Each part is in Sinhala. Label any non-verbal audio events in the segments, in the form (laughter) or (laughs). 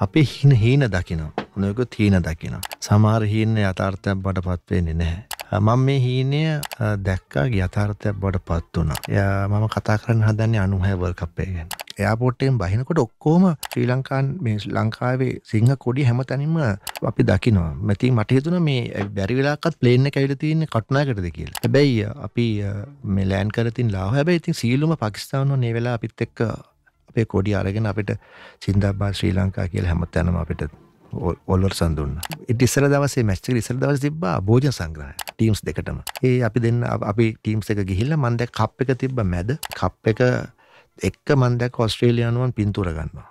අපි හින හීන දකිනවා නොයකුත් හීන දකිනවා. සමහර හීන යථාර්ථයක් බට පත්වෙන්නේ නැහැ. මම මේ හීනය දැක්කා යථාර්ථයක් බට පත් වුණා. මම කතා කරන්න හදන්නේ අනුහය වර්ල්ඩ් කප් එක ගැන. එයාපෝට්ටයෙන් බහිනකොට ඔක්කොම ශ්‍රී ලංකාන් මේ ලංකාවේ සිංහ කොඩි හැම තැනින්ම අපි දකිනවා. මැතින් මට හිතුණා මේ බැරි වෙලාවකත් ප්ලේන් එක ඇවිල්ලා තියෙන්නේ කටුනායකටද කියලා. හැබැයි අපි මේ ලෑන්ඩ් කරලා තින් ලාව. හැබැයි ඉතින් සීලුම පාකිස්තාන වනේ වෙලාව අපිත් එක්ක අපේ කොඩි අරගෙන අපිට සින්දාබාද් ශ්‍රී ලංකා කියලා හැම තැනම අපිට ඔල්ලර් සඳුන්න ඉට ඉස්සර දවසේ මැස්්චක ඉස්සර දවස තිබා භෝජ සංග්‍රහ ටීම්ස් දෙකටම. ඒ අපි දෙන්න අපි ටීම්ස් එක ගිහිල්ල මන්ද කප් එක තිබ්බ මැද. කප් එක එක්ක මන්දැක් ඔස්ට්‍රේලියනුවන් පින්තුර ගන්නවා.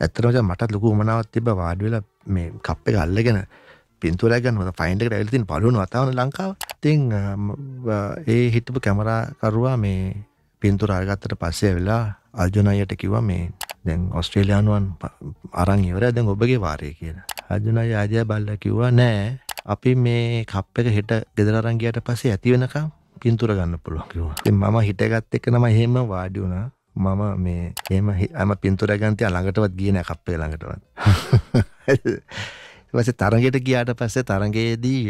ඇත්තරමච මටත් ලොකු මනාවත් තිබ වාඩවෙල මේ කප් එක අල්ලගෙන පින්තුරගන්න හොඳ ෆයින්ඩ එක ඇල්තින් පලුණු අතාවන ලංකාව. තිං ඒ හිටපු කැමරාකරවා මේ පින්තුර අරගත්තට පස්සේ වෙලා අර්ජුනයට කිව මේ දැන් ඔස්ට්‍රේලයානුවන් අරං ඉවර දැන් ඔබගේ වාරය කියලා. අජුනය ආජය බල්ල කිව්වා නෑ අපි මේ කප් එක හෙට ගෙදරරංගයට පස්සේ ඇති වෙනකම් පින්තුර ගන්න පුළුවන් කිව්වා. ඉතින් මම හිටගත් එක නම එහෙම වාඩි වුණා. මම මේ එහෙම අම පින්තුර ගන්තිය ළඟටවත් ගියේ නෑ කප් එක ළඟටවත්. (laughs) ඊපස්සේ තරඟයට ගියාට පස්සේ තරඟයේදී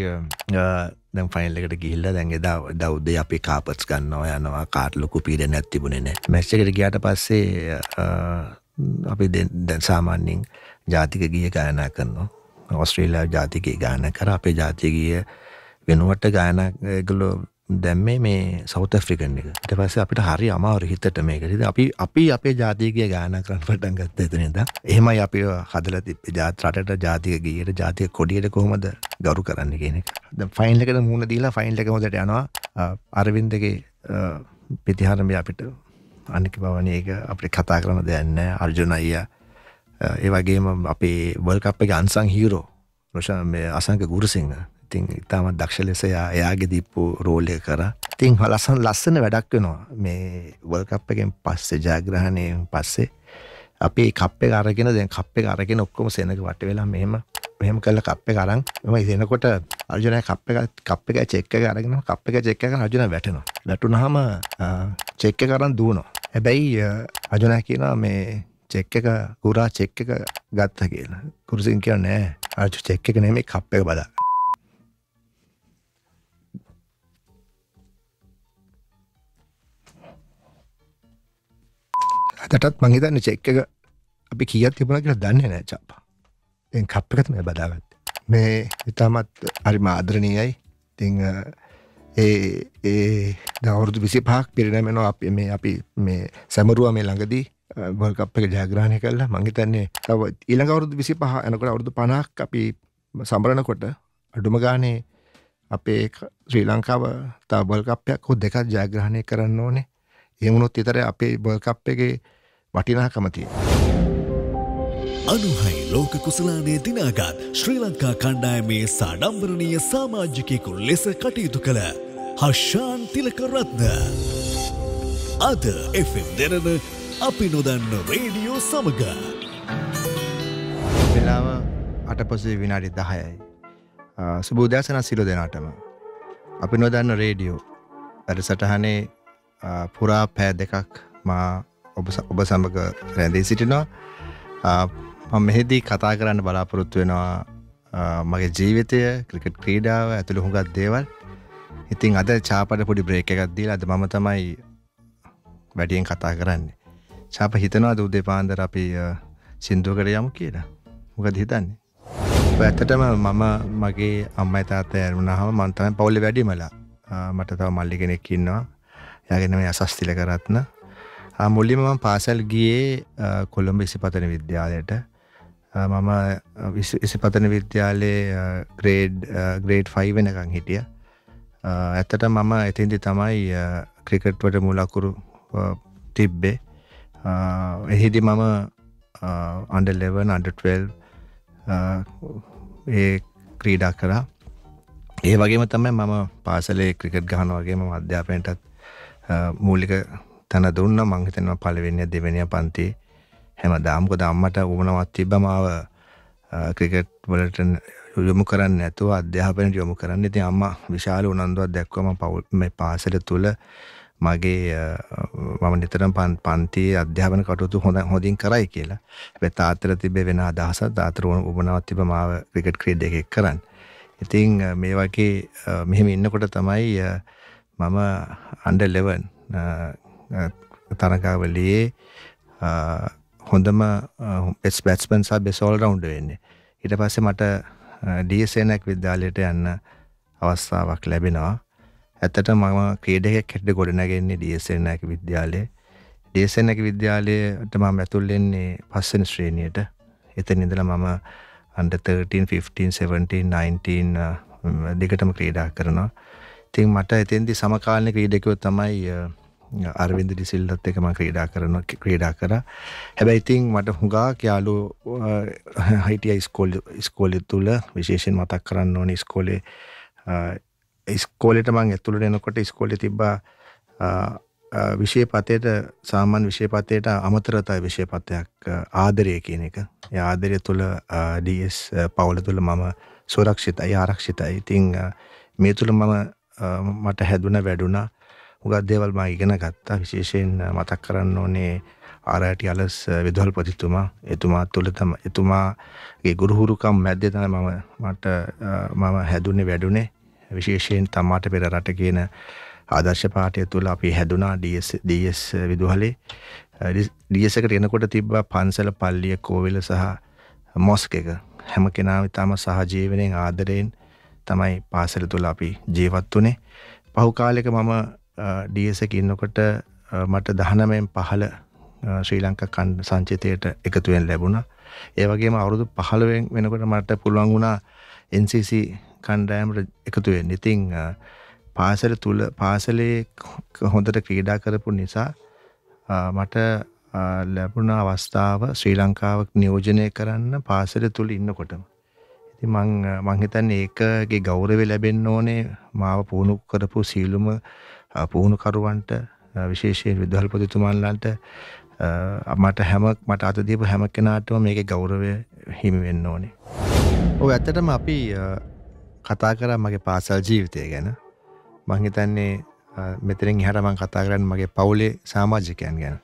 දැන් ෆයිනල් එකට ගිහිල්ලා දැන් එදා දවුදේ අපි කාපට්ස් ගන්නවා යනවා කාට ලොකු පීඩනයක් තිබුණේ නැහැ. මැච් එකට ගියාට පස්සේ අපි දැන් සාමාන්‍යයෙන් ජාතික ගීය ගායනා කරනවා. ඔස්ට්‍රේලියාව ජාතිකයේ ගායනා කර අපේ ජාතික ගීය වෙනුවට ගායනා ඒගොල්ලෝ දැම්මේ මේ සෞත් ඇෆ්‍රිකන් එක. ඊට පස්සේ අපිට හරි අමාරු හිතට මේක. ඉතින් අපි අපි අපේ ජාතික ගීය ගායනා කරන්න පටන් ගත්තා එතන ඉඳන්. එහෙමයි අපි හදලා තිබ්බේ ජාත් රටට ජාතික ගීයට ජාතික කොඩියට කොහොමද ගරු කරන්න කියන එක. දැන් ෆයිනල් එකට මුහුණ දීලා ෆයිනල් එක හොඳට යනවා. අරවින්දගේ පිටිහරමේ අපිට අනික බවනේ ඒක අපිට කතා කරන දෙයක් නැහැ. අර්ජුන අයියා ඒ වගේම අපේ වර්ල්ඩ් කප් එකේ අන්සන් හීරෝ රොෂන් මේ අසංක ගුරුසිංහ ඉතින් ඉතාමත් දක්ෂ ලෙස එයාගේ දීප්පු රෝල් එක කර. ඉතින් ලස්සන ලස්සන වැඩක් වෙනවා. මේ වර්ල්ඩ් කප් එකෙන් පස්සේ ජයග්‍රහණයෙන් පස්සේ අපි කප් එක අරගෙන දැන් කප් එක අරගෙන ඔක්කොම සෙනග වට වෙලා මෙහෙම මෙහෙම කරලා කප් එක අරන් මම එනකොට අර්ජුනයි කප් එක කප් එක චෙක් එක අරගෙන කප් එක චෙක් එක අර්ජුන වැටෙනවා. වැටුනහම චෙක් එක අරන් දුවනවා. හැබැයි අර්ජුනයි කියනවා මේ චෙක් එක ගුරා චෙක් එක ගත්ත කියලා. කුරුසින් කියන්නේ නෑ අර්ජු චෙක් එක නෙමෙයි කප් එක බදා අදටත් මං හිතන්නේ චෙක් එක අපි කීයක් තිබුණා කියලා දන්නේ නැහැ චාපා. දැන් කප් එක තමයි බදාගත්තේ. මේ ඉතාමත් හරිම ආදරණීයයි. ඉතින් ඒ ඒ දැන් අවුරුදු 25ක් පිරිනැමෙනවා අපි මේ අපි මේ සැමරුවා මේ ළඟදී වර්ල්ඩ් කප් එක ජයග්‍රහණය කළා. මං හිතන්නේ තව ඊළඟ අවුරුදු 25 යනකොට අවුරුදු 50ක් අපි සමරනකොට අඩුම ගානේ අපේ ශ්‍රී ලංකාව තව වර්ල්ඩ් කප් එකක් හෝ දෙකක් ජයග්‍රහණය කරන්න ඕනේ. එහෙම වුණොත් විතර අපේ වර්ල්ඩ් කප් එකේ වටිනාකම. අනුහයි ලෝක කුසලානය දිනාගත් ශ්‍රී ලංකා කණ්ඩායමේ සාඩම්බරණීය සාමාජිකයෙකු ලෙස කටයුතු කළ හෂාන් තිලකරත්න. අද එෆම් දෙරන අපි නොදන්න රේඩියෝ සමඟ. වෙලාව අටපසේ විනාඩි දහයයි. සුබෝදෑසන සිරු දෙනාටම. අපි නොදන්න රේඩියෝ වැඩසටහනේ පුරා පෑ දෙකක් මා ඔබ සමඟ රැඳී සිටිනවා. මම මෙහිදී කතා කරන්න බලාපොරොත්තු වෙනවා මගේ ජීවිතය ක්‍රිකට් ක්‍රීඩාව ඇතුළ හුඟත් දේවල්. ඉතින් අද චාපට පොඩි බ්‍රේක එකක් දීලා අද මම තමයි වැඩියෙන් කතා කරන්නේ. චාප හිතනවා දුදේ පාන්දර අපි සිින්දුවකට යමු කියලා? මොකද හිතන්නේ? ඇත්තටම මම මගේ අම්මයි තාත්ත ඇරුණාව මන්තම පවුලි වැඩිමලා. මට තව මල්ලි කෙනෙක් ඉන්නවා. යගෙන මේ අසස්තිල කරත්න මුල්ලිම මම පාසල් ගියේ කොළඹ ඉසිපතන විද්‍යාලයට. මම ඉසිපතන විද්‍යාලයේ ග්‍රේඩ් ග්‍රේඩ් ෆයි වෙනකං හිටිය. ඇත්තට මම එතින්දි තමයි ක්‍රිකට්වට මුලකුරු තිබ්බේ. එහිදි මම අන්ඩලෙවන් අන්ඩටවල් ඒ ක්‍රීඩා කරා. ඒ වගේම තමයි මම පාසලේ ක්‍රිකට් ගහන වගේම අධ්‍යාපනයටත් මූලික තැන දුන්න. මංහිතනවා පලවෙනිය දෙවැනිය පන්ති හැම දාම්කොද අම්මට උමනවත් තිබ මාව ක්‍රිකට් වලට යොමු කරන්න ඇතුව අධ්‍යාපනයට යොමු කරන්න. ඉති අම්ම විශාල උනන්දුවත් දැක්වම පවුල් මේ පාසල තුළ මගේ මම නිතරම් පන් පන්ති අධ්‍යාපන කටයුතු හොඳ හොඳින් කරයි කියලා. හැබැයි තාත්තට තිබේ වෙන අදහසක්. තාත්තට උවමනාවක් තිබ්බ මාව ක්‍රිකට් ක්‍රීඩ එකක් කරන්න. ඉතින් මේ වගේ මෙහෙම ඉන්නකොට තමයි මම අන්ඩර් 11 තරගාවලියේ හොඳම බෙස් බැට්ස්මන් සහ බෙස් ඕල් රවුන්ඩ් වෙන්නේ. ඊට පස්සේ මට ඩීඑස්එනක් විද්‍යාලයට යන්න අවස්ථාවක් ලැබෙනවා. ඇත්තට මම ක්‍රීඩකයෙක් හැටියට ගොඩනැගෙන්නේ ඩීඑස්එනක් විද්‍යාලයේ. ඩීඑස්එනක් විද්‍යාලයට මම ඇතුල් වෙන්නේ පස්වෙනි ශ්‍රේණියට. එතන ඉඳලා මම under 13 15 17 19 දෙකටම ක්‍රීඩා කරනවා. ඉතින් මට එතෙන්දී සමකාලීන ක්‍රීඩකයෝ තමයි අරවින්ද ඩිසිල්ලත් එක ම ක්‍රීඩා කරන ක්‍රීඩා කර. හැබැයි ඉතින් මට හුඟා යාලු හයිටිය ස්කෝල් ස්කෝලි තුළ විශේෂෙන් මතක් කරන්න ඕන ස්කෝලේ ස්කෝලෙට මං ඇතුළට එනකොට ස්කෝලි තිබ්බා විෂය පතයට සාමන් විෂයපතයට අමතරතයි විෂයපතයක් ආදරය කියන එක. ආදරය තුළ ඩස් පවුල තුළ මම සුරක්ෂිතයි ආරක්ෂිතයි. ඉතිං මේ තුළ මම මට හැදුන වැඩුණා. උගත් දේවල් මා ඉගෙන ගත්තා. විශේෂයෙන් මතක් කරන්න ඕනේ ආරයට අලස් විදුහල්පතිතුමා එතුමා තුළ තම එතුමාගේ ගුරුහුරුකම් මැද්දේ තම මම මට මම හැදුන්නේ වැඩුනේ. විශේෂයෙන් තමාට පෙර රට කියන ආදර්ශ පාටය තුළ අපි හැදුනා ඩස් විදුහලේ. ඩියසකට එනකොට තිබ්බා පන්සල පල්ලිය කෝවෙල සහ මොස්ක එක. හැම කෙනාව තම සහජීවනයෙන් ආදරයෙන් තමයි පාසල තුළ අපි ජීවත් වනේ. පහුකාලෙක මම ඩසක ඉන්නකොට මට දහනමයෙන් පහල ශ්‍රී ලංකා කණ්ඩ සංචිතයට එකතුවෙන් ලැබුණ. ඒවගේම අවුරුදු පහළවෙන් වෙනකොට මට පුළුවන් වුණා NCC කණ්ඩෑමට එකතුවෙන් ඉතිං පාසල තුළ පාසලේ හොඳට ක්‍රීඩා කරපු නිසා මට ලැබුණ අවස්ථාව ශ්‍රී ලංකාවක් නියෝජනය කරන්න පාසල තුළ ඉන්නකොටම. ඉති මං මංහිතන් ඒකගේ ගෞරව ලැබෙන්න ඕනේ. මාව පුහුණු කරපු සීලුම පුහුණුකරුවන්ට විශේෂයෙන් විදුහල්පතිතුමන්ලන්ට මට හැම මට අත දීපු හැම කෙනාටම මේක ගෞරවය හිමි වෙන්න ඕනේ. ඔ ඇත්තටම අපි කතා කර මගේ පාසල් ජීවිතය ගැන මංහිතන්නේ මෙතරින් හරමං කතා කරන්න මගේ පවුලේ සාමාජිකයන් ගැන.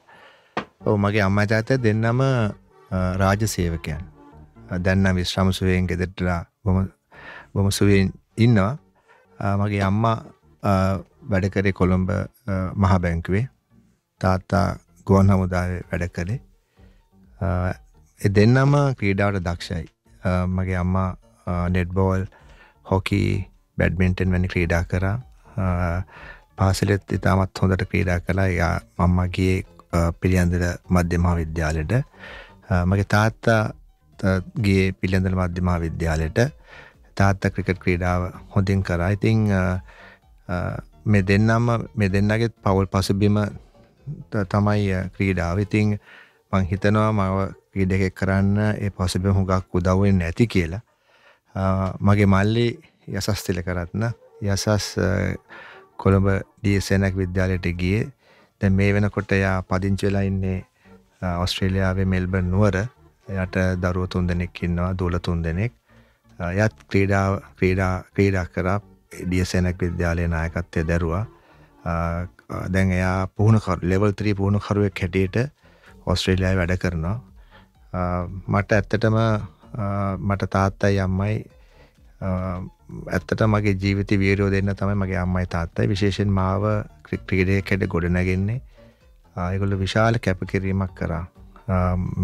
ඔව මගේ අම්මා තාත දෙන්නම රාජ සේවකයන් දැන්න විශ්‍රමසුවයෙන් ගෙදෙටලා බොම බොම සුවෙන් ඉන්නවා මගේ අම්මා වැඩ කරේ කොළඹ මහ බැංකුවේ. තාත්තා ගුවන් හමුදාවේ වැඩ කළේ. එ දෙන්නම ක්‍රීඩාවට දක්ෂයි. මගේ අම්මා නෙට්බෝල් හොකී බැඩ්මින්ටන් වැනි ක්‍රීඩා කරා. පාසලෙත් ඉතාමත් හොඳට ක්‍රීඩා කලා යා මම්මගේ පිළියන්දර මධ්‍යමහා විද්‍යාලයට මගේ තාත්තා ගේ පිළියඳල මධ්‍යමහා විද්‍යාලයට තාත්ත ක්‍රිකට් ක්‍රීඩාව හොඳින් කරා. ඉතිං මේ දෙන්නම මේ දෙන්නගෙත් පවුල් පසුබිම තමයි ක්‍රීඩාව. ඉතිං මං හිතනවා මව ක්‍රීඩ එකක් කරන්න ඒ පසුබිම හුඟක් උදව්වෙන් නැති කියලා. මගේ මල්ලි යසස් තිල කරත්න යසස් කොළඹ ඩසනක් විද්‍යාලයට ගිය. දැ මේ වෙනකොට එයා පදිංචි වෙලා ඉන්නේ ඔස්ට්‍රේලියාවේ මෙල්බර් නුවර. යට දරුව තුන් දෙනෙක් ඉන්නවා දුල තුන් දෙනෙක්. යත් ක්‍රීඩා ක්‍රීඩා ක්‍රීඩා කරා. ඩියසනක් විද්‍යාලය නායකත්වය දැරවා. දැන් එයා පුහුණු ලෙවල් ත්‍රී පුහුණුකරුවෙක් හැටියට ඔස්ට්‍රේලියයි වැඩ කරනවා. මට ඇත්තටම මට තාත්තයි අම්මයි ඇත්තට මගේ ජීවිත වීරෝ දෙන්න තමයි මගේ අම්මයි තාත්තයි. විශේෂෙන් මාව ක්‍රික්ට්‍රීඩය කැඩ ගොඩනැගෙන්නේ. ආයගොල්ල විශාල කැපකිරීමක් කරා.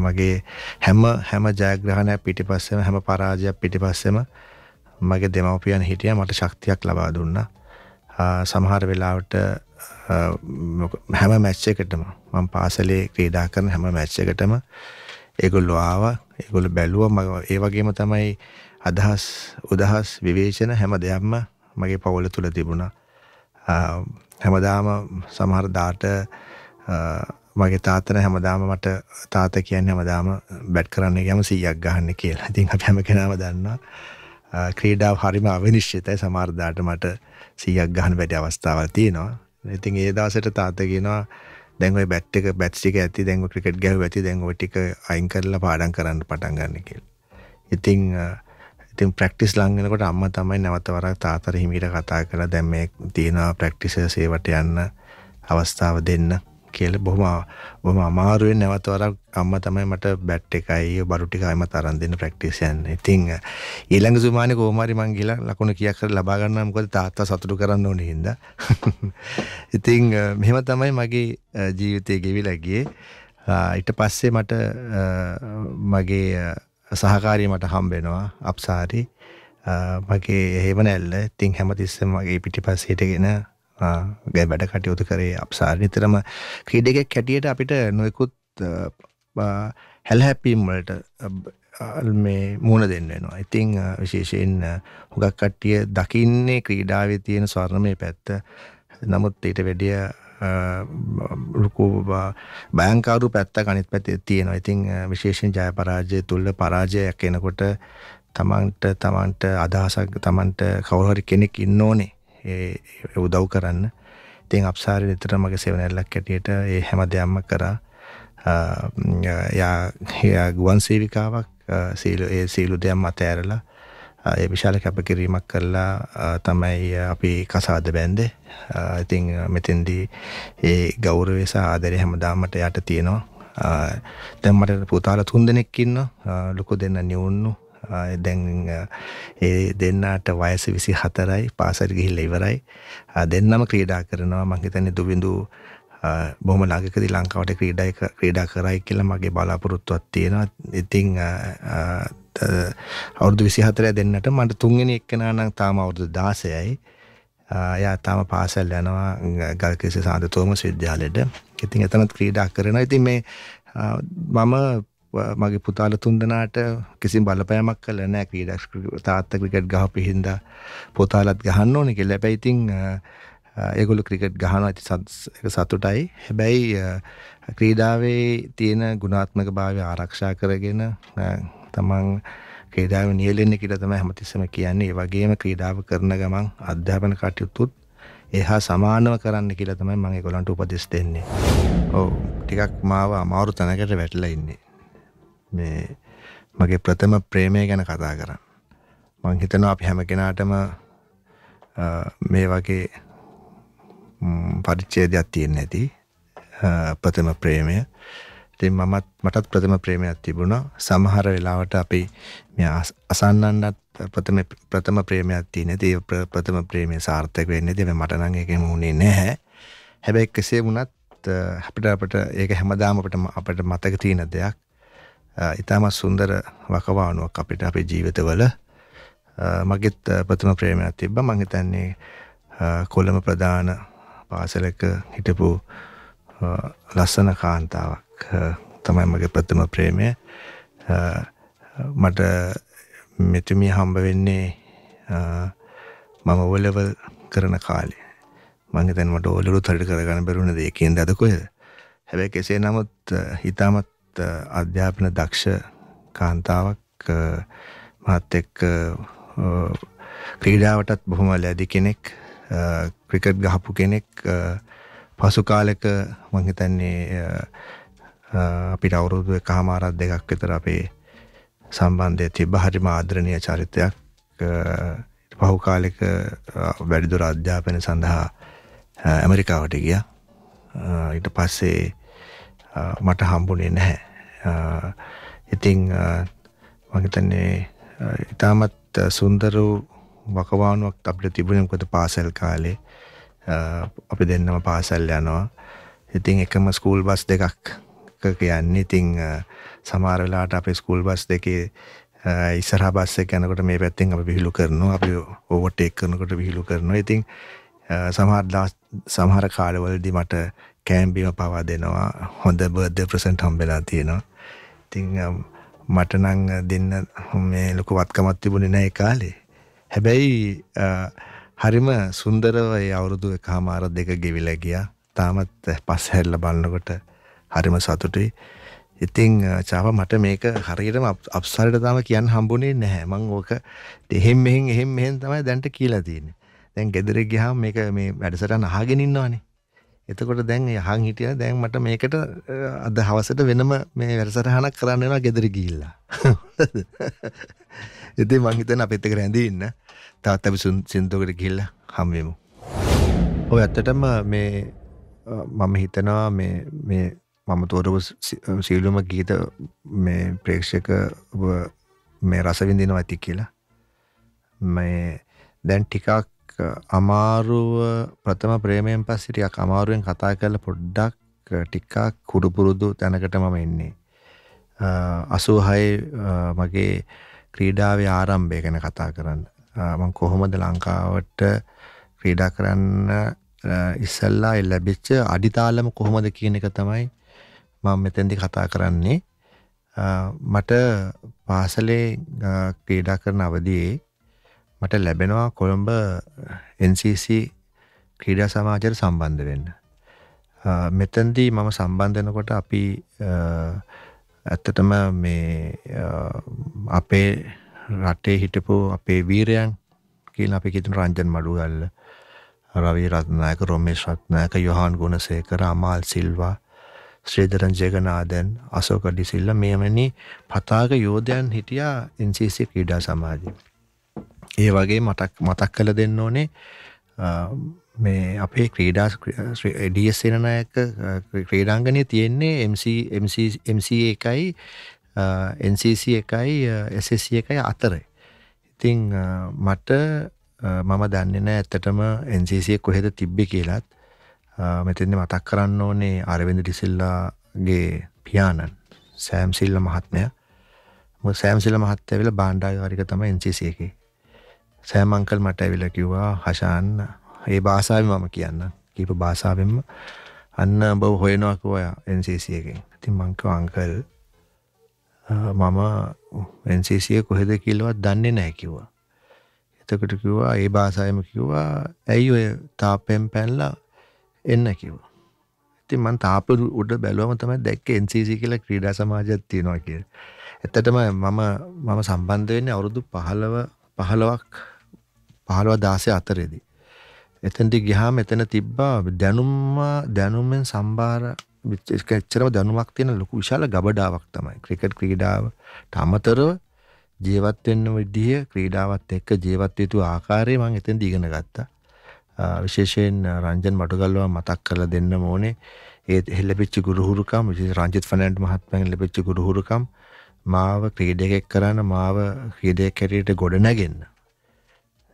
මගේ හැම හැම ජයග්‍රහණයක් පිටි පස්සෙම හැම පරාජයක් පිටි පස්සෙම මගේ දෙමවපියන් හිටිය මට ශක්තියක් ලබා දුන්න. සමහර වෙලාවට හැම මැච්ච එකටම මං පාසලේ ක්‍රීඩා කරන හැම මැච්ච එකටම ඒගොල්ලො ආව ඒගොල බැලුව. ම ඒ වගේම තමයි අදහස් උදහස් විවේචන හැම දෙයක්ම මගේ පවුල තුළ තිබුණා. හැමදාම සමහර දාට මගේ තාතන හැමදාම මට තාත කියන්න හැමදාම බැට් කරන්න ගැම සීයක් ගහන්න කියලා. ඉතින් අප හැම කෙනම දන්නවා. ක්‍රීඩාව හරිම අවිනිශ්චිතයි. සමාර්ධාට මට සීයක් ගහන වැටි අවස්ථාවල් තියෙනවා. ඉතින් ඒ දවසට තාත්තගෙනවා දැන්ව බැට්ක බැට්සික ඇති දැන්ව ක්‍රිකට් ගැහ ඇති දැන්ව ටික අයින් කරලා පාඩන් කරන්න පටන් ගන්න කියල්. ඉතිං ඉතින් ප්‍රක්ටිස් ලංගෙනකොට අම්ම තමයි නැවතවරක් තාතර හිමිට කතා කළ දැම් මේ තියෙනවා ප්‍රක්ටිස සේවට යන්න අවස්ථාව දෙන්න. කියල බොහොම බොම අමාරුවෙන් නැවතවරක් අම්ම තමයි මට බැට් එකයි බරු ටිකයිම තරන් දෙන්න ප්‍රක්ටිසියන් ඉතිං ඊළඟ සුමානය කෝමරි මංගිලා ලකුණ කියක් කර ලබාගන්න මොකද තාත්තා සතුටු කරන්න ඕන හිද ඉතිං මෙහෙම තමයි මගේ ජීවිතය ගෙවිලගේ ඊට පස්සේ මට මගේ සහකාරී මට හම්බෙනවා අප්සාරි. මගේ එහෙම නැල්ල. තිං හැමතිස්සම මගේ පිටි පස්සේටගෙන ගැ වැඩ කටයුතු කරේ අපසා නිතරම ක්‍රීඩගෙක් හැටියට අපිට නොයකුත් හැල්හැපීම්වලට මේ මුණ දෙන්නවා. ඉතිං විශේෂයෙන් හුගක් කට්ටිය දකින්නේ ක්‍රීඩාවේ තියෙන ස්වර්ණමය පැත්ත නමුත් ඊට වැඩිය ලොකු බයංකාරු පැත්ත අනිත් පැත්තේ තියෙනවා. ඉතිං විශේෂයෙන් ජය පරාජය තුල්ල පරාජයක් එනකොට තමන්ට තමන්ට අදහසක් තමන්ට කවුහරි කෙනෙක් ඉන්න ඕනේ උදව් කරන්න. තින් අපසාරි නිතර මගේ සෙවනැල්ලක් ඇටියට ඒ හැම දෙයම්ම කරා. යා ගුවන් සේවිකාවක් සීලු ඒ සීලු දෙයම් අත ඇරලා ඒ විශාල කැපකිරීමක් කරලා තමයි අපි කසාද බැන්දේ ඉතිං මෙතෙන්දී ඒ ගෞරවේස ආදරය හැමදාමට යට තියෙනවා. දැන් මට පුතාල තුන් දෙනෙක්කින්න ලොකු දෙන්න නිවුන්නු. දැන් ඒ දෙන්නට වයස විසි හතරයි පාසර ගිහිල්ල ඉවරයි. දෙන්නම ක්‍රීඩා කරනවා. මංහිතන්නේ දුවිඳු බොහම ළඟකදි ලංකාවට ක්‍රීඩයි ක්‍රීඩා කරයි කියලා මගේ බලාපොරොත්තුවත් තියෙනවා. ඉතිං අවුදු විසි හතර දෙන්නට මට තුන්ගෙන එක්කෙනනම් තාම අවුරුදු දාසයයි. යා තාම පාසල් යනවා ගල්කිසි සාධ තෝම විද්‍යාලෙට ඉතින් එතනත් ක්‍රීඩා කරන ඉතින් මේ මම මගේ පුතාල තුන්දනාට කිසි බලපෑමක් කල නෑ ක්‍රීඩක් තාත්ත ක්‍රිකට් ගහ පිහින්ද පොතාලත් ගහන්න ඕනෙ කෙ ලැබැයිතිං ඒගොලු ක්‍රිකට් ගහන ඇති සතුටයි. හැබැයි ක්‍රීඩාවේ තියෙන ගුණාත්මක භාවය ආරක්ෂා කරගෙන තමන් ක්‍රේඩාව නියලෙන්නේ කිට තම හැමතිස්සම කියන්නේ. වගේම ක්‍රීඩාව කරන ගමන් අධ්‍යාපන කටයුතුත් එහා සමානව කරන්න කියලා තමයි මගේ කොළන්ට උපදෙස් දෙන්නේ. ඕ ටිකක් මාව අමාරු තැනකට වැටලා ඉන්නේ. මේ මගේ ප්‍රථම ප්‍රේමය ගැන කතා කරන්න. මං හිතනවා අපි හැම කෙනාටම මේ වගේ පරිච්චේදයක් තියෙන ඇති ප්‍රථම ප්‍රේමය. ඉතින් මමත් මටත් ප්‍රථම ප්‍රේමයක් තිබුණා. සමහර වෙලාවට අපි මේ අසන්නන්නත් ප්‍රථම ප්‍රථම ප්‍රේමයක් තියෙන ඒ ප්‍රථම ප්‍රේමය සාර්ථක වෙන්නේ දෙව මට නම් ඒකෙම වුණේ නැහැ. හැබැයි කෙසේ වුණත් අපිට අපට ඒක හැමදාම අපිට අපිට මතක තියෙන දෙයක්. ඉතාමත් සුන්දර වකවානුවක් අපිට අපේ ජීවිතවල. මගෙත් ප්‍රථම ප්‍රේමයක් තිබ්බ. මංහිතන්නේ කොළම ප්‍රධාන පාසලක හිටපු ලස්සන කාන්තාවක් තමයි මගේ ප්‍රථම ප්‍රේමය. මට මෙතුමිය හම්බ වෙන්නේ මම ඔලෙවල් කරන කාලේ. මංහිතන් මට ඔලුරු තඩි කරගන්න බැරුණ දෙයකින් දදකොය හැබැයි කෙසේ නමුත් හිතාමත් අධ්‍යාපන දක්ෂ කාන්තාවක් මහත් එක්ක ක්‍රීඩාවටත් බොහොම ලැදි කෙනෙක් ක්‍රිකට් ගහපු කෙනෙක් පසු කාලෙක මංහිතන්නේ අපිට අවුරුදු එක හමාරත් දෙකක් විතර අපේ සම්බන්ධය තිබ හරිම ආදරණය චරිතයක්. පහු කාලෙක වැඩිදුර අධ්‍යාපන සඳහා ඇමරිකාවට ගිය. ඊට පස්සේ මට හම්බුනේ නැහැ. ඉතිං මහිතන්නේ ඉතාමත් සුන්දරු වකවානුවක් අපිට තිබුණෙමකොද පාසැල් කාලේ අපි දෙන්නම පාසැල් යනවා. ඉතිං එකම ස්කූල් බස් දෙකක් කියන්න ඉතිං සමාරලාට අප ස්කූල් බස් දෙකේ ඉස්සරහ බස්ස යනකොට මේ පැත්තෙන් අප විහිලු කරනවා අපි ඕවට එක් කරනකොට විහිලු කරනවා ඉතිං සමහර සමහර කාලවලදි මට කෑම්බීම පවා දෙනවා. හොඳ බර්ධ ප්‍රසන්ට් හම්බෙලා තියෙනවා. ඉතිං මට නං දෙන්න මේ ලොකු වත්කමත් තිබුණේ නෑ කාලේ. හැබැයි හරිම සුන්දරව අවුරුදු එක හමාර දෙක ගෙවිල ගිය. තාමත් පස් හැල්ල බලන්නකොට හරිම සතුටුයි. ඉතිං චාව මට මේක හරියටම අප්සරට තම කියන්න හම්බුනේ නැහැ. මං ඕක දෙහෙම් මෙහෙන් එහෙම මෙහෙන් තමයි දැන්ට කියලා තියන්නේ. දැන් ගෙදර ගිහාම මේක මේ වැඩසටහන අහගෙන ඉන්නවානේ. එතකොට දැන් යහන් හිටිය දැන් මට මේකට අද හවසට වෙනම මේ වැඩසටහනක් කරන්න වෙනවා ගෙදර ගිහිල්ලා. (laughs) ඉතින් මං හිතන අපිත් එක්ක රැඳී ඉන්න තාත් අපි සින්දුවකට ගිහිල්ලා හම් වෙමු. ඔය ඇත්තටම මේ මම හිතනවා මේ මම තෝරපු සීලුම ගීත මේ ප්‍රේක්ෂක මේ රසවිඳිනවා ඇති කියලා මේ දැන් ටිකක් අමාරුව ප්‍රථම ප්‍රේමයෙන් පස්සේ ටිකක් අමාරුවෙන් කතා කරලා පොඩ්ඩක් ටිකක් කුඩු පුරුදු තැනකට මම එන්නේ. 86 මගේ ක්‍රීඩාවේ ආරම්භය ගැන කතා කරන්න. මම කොහොමද ලංකාවට ක්‍රීඩා කරන්න ඉස්සල්ලා ලැබිච්ච අඩිතාලම කොහොමද කියන එක තමයි මම මෙතෙන්දි කතා කරන්නේ. මට පාසලේ ක්‍රීඩා කරන අවදියේ මට ලැබෙනවා කොළඹ NCC ක්‍රීඩා සමාජයට සම්බන්ධ වෙන්න. මෙතන්දී මම සම්බන්ධනකොට අපි ඇත්තටම මේ අපේ රටේ හිටපු අපේ වීරයන් කියලා අපි හිතන රංජන් මඩුගල්ල රවී රත්නායක රොමේෂ් රත්නායක යොහාන් ගුණසේකර අමාල් සිල්වා ශ්‍රේදරන් ජයගනාදන් අසෝක ඩිසිල්ල මෙමනි පතාක යෝධයන් හිටියා NCC ක්‍රීඩා සමාජය. ඒ වගේ මතක් මතක් කළ දෙන්න ඕනේ. මේ අපේ ක්‍රීඩා ඩස් සෙනනායක ක්‍රීඩාංගනය තියෙන්නේ MC එකයි NCC එකයි SSC එකයි අතර. ඉතිං මට මම දන්නන ඇත්තටම NCC කොහෙද තිබ්බි කියලත්. මෙතෙන්නේ මතක් කරන්න ඕනේ අරවිඳ ඩිසිල්ලාගේ පියාණන් සෑම්සිල්ල මහත්මය. සෑම්සිල මහත් ඇවිල බාණ්ඩාගාරික තම NCC එකේ. සෑමංකල් මට ඇවිල කිව්වා හෂාන්න ඒ භාසාාව මම කියන්න. කීප භාසාාවෙන්ම අන්න බව හොයනවාක ඔය NCC එකෙන්. ඉතින් මංකව අංකල් මම NCC කොහෙද කිල්ලවත් දන්නේ නෑ කිව්වා. එතකට කිව්වා ඒ භාසායම කිව්වා ඇයි ඔය තාපෙන් පැන්ලා එන්න? කිව්වා. ඉතින් මන් තාප උඩ බැලුවම තමයි දැක්ක NCC කියලා ක්‍රීඩා සමාජයක් තියෙනවා කිය. එතටම මම මම සම්බන්ධ වෙන්නේ අවුරුදු පහළව පහළවක් පහළව දාසය අතරෙදී. එතැන්ටි ගිහාම එතන තිබ්බා දැනුම්ම දැනුමෙන් සම්භාර එච්චරම දැනුමක් තියෙන ලොකු විශාල ගබඩාවක් තමයි ක්‍රිකට් ක්‍රීඩාවට අමතරව ජීවත්වෙන්න විදිහ ක්‍රීඩාවත් එක්ක ජීවත් යුතු ආකාරය මං එතෙන් දිගෙන ගත්තා. විශේෂයෙන් රංජන් මටුගල්වා මතක් කරලා දෙන්න ඕනේ ඒ හෙල්ලපිච්චි ගුරුහුරුකම් විශේෂ රංජිත් ෆර්නෑන්ඩ් මහත්මයාගෙන් ලැබිච්ච ගුරුහුරුකම් මාව ක්‍රීඩකෙක් කරන්න මාව ක්‍රීඩයක් හැටියට ගොඩ නැගෙන්න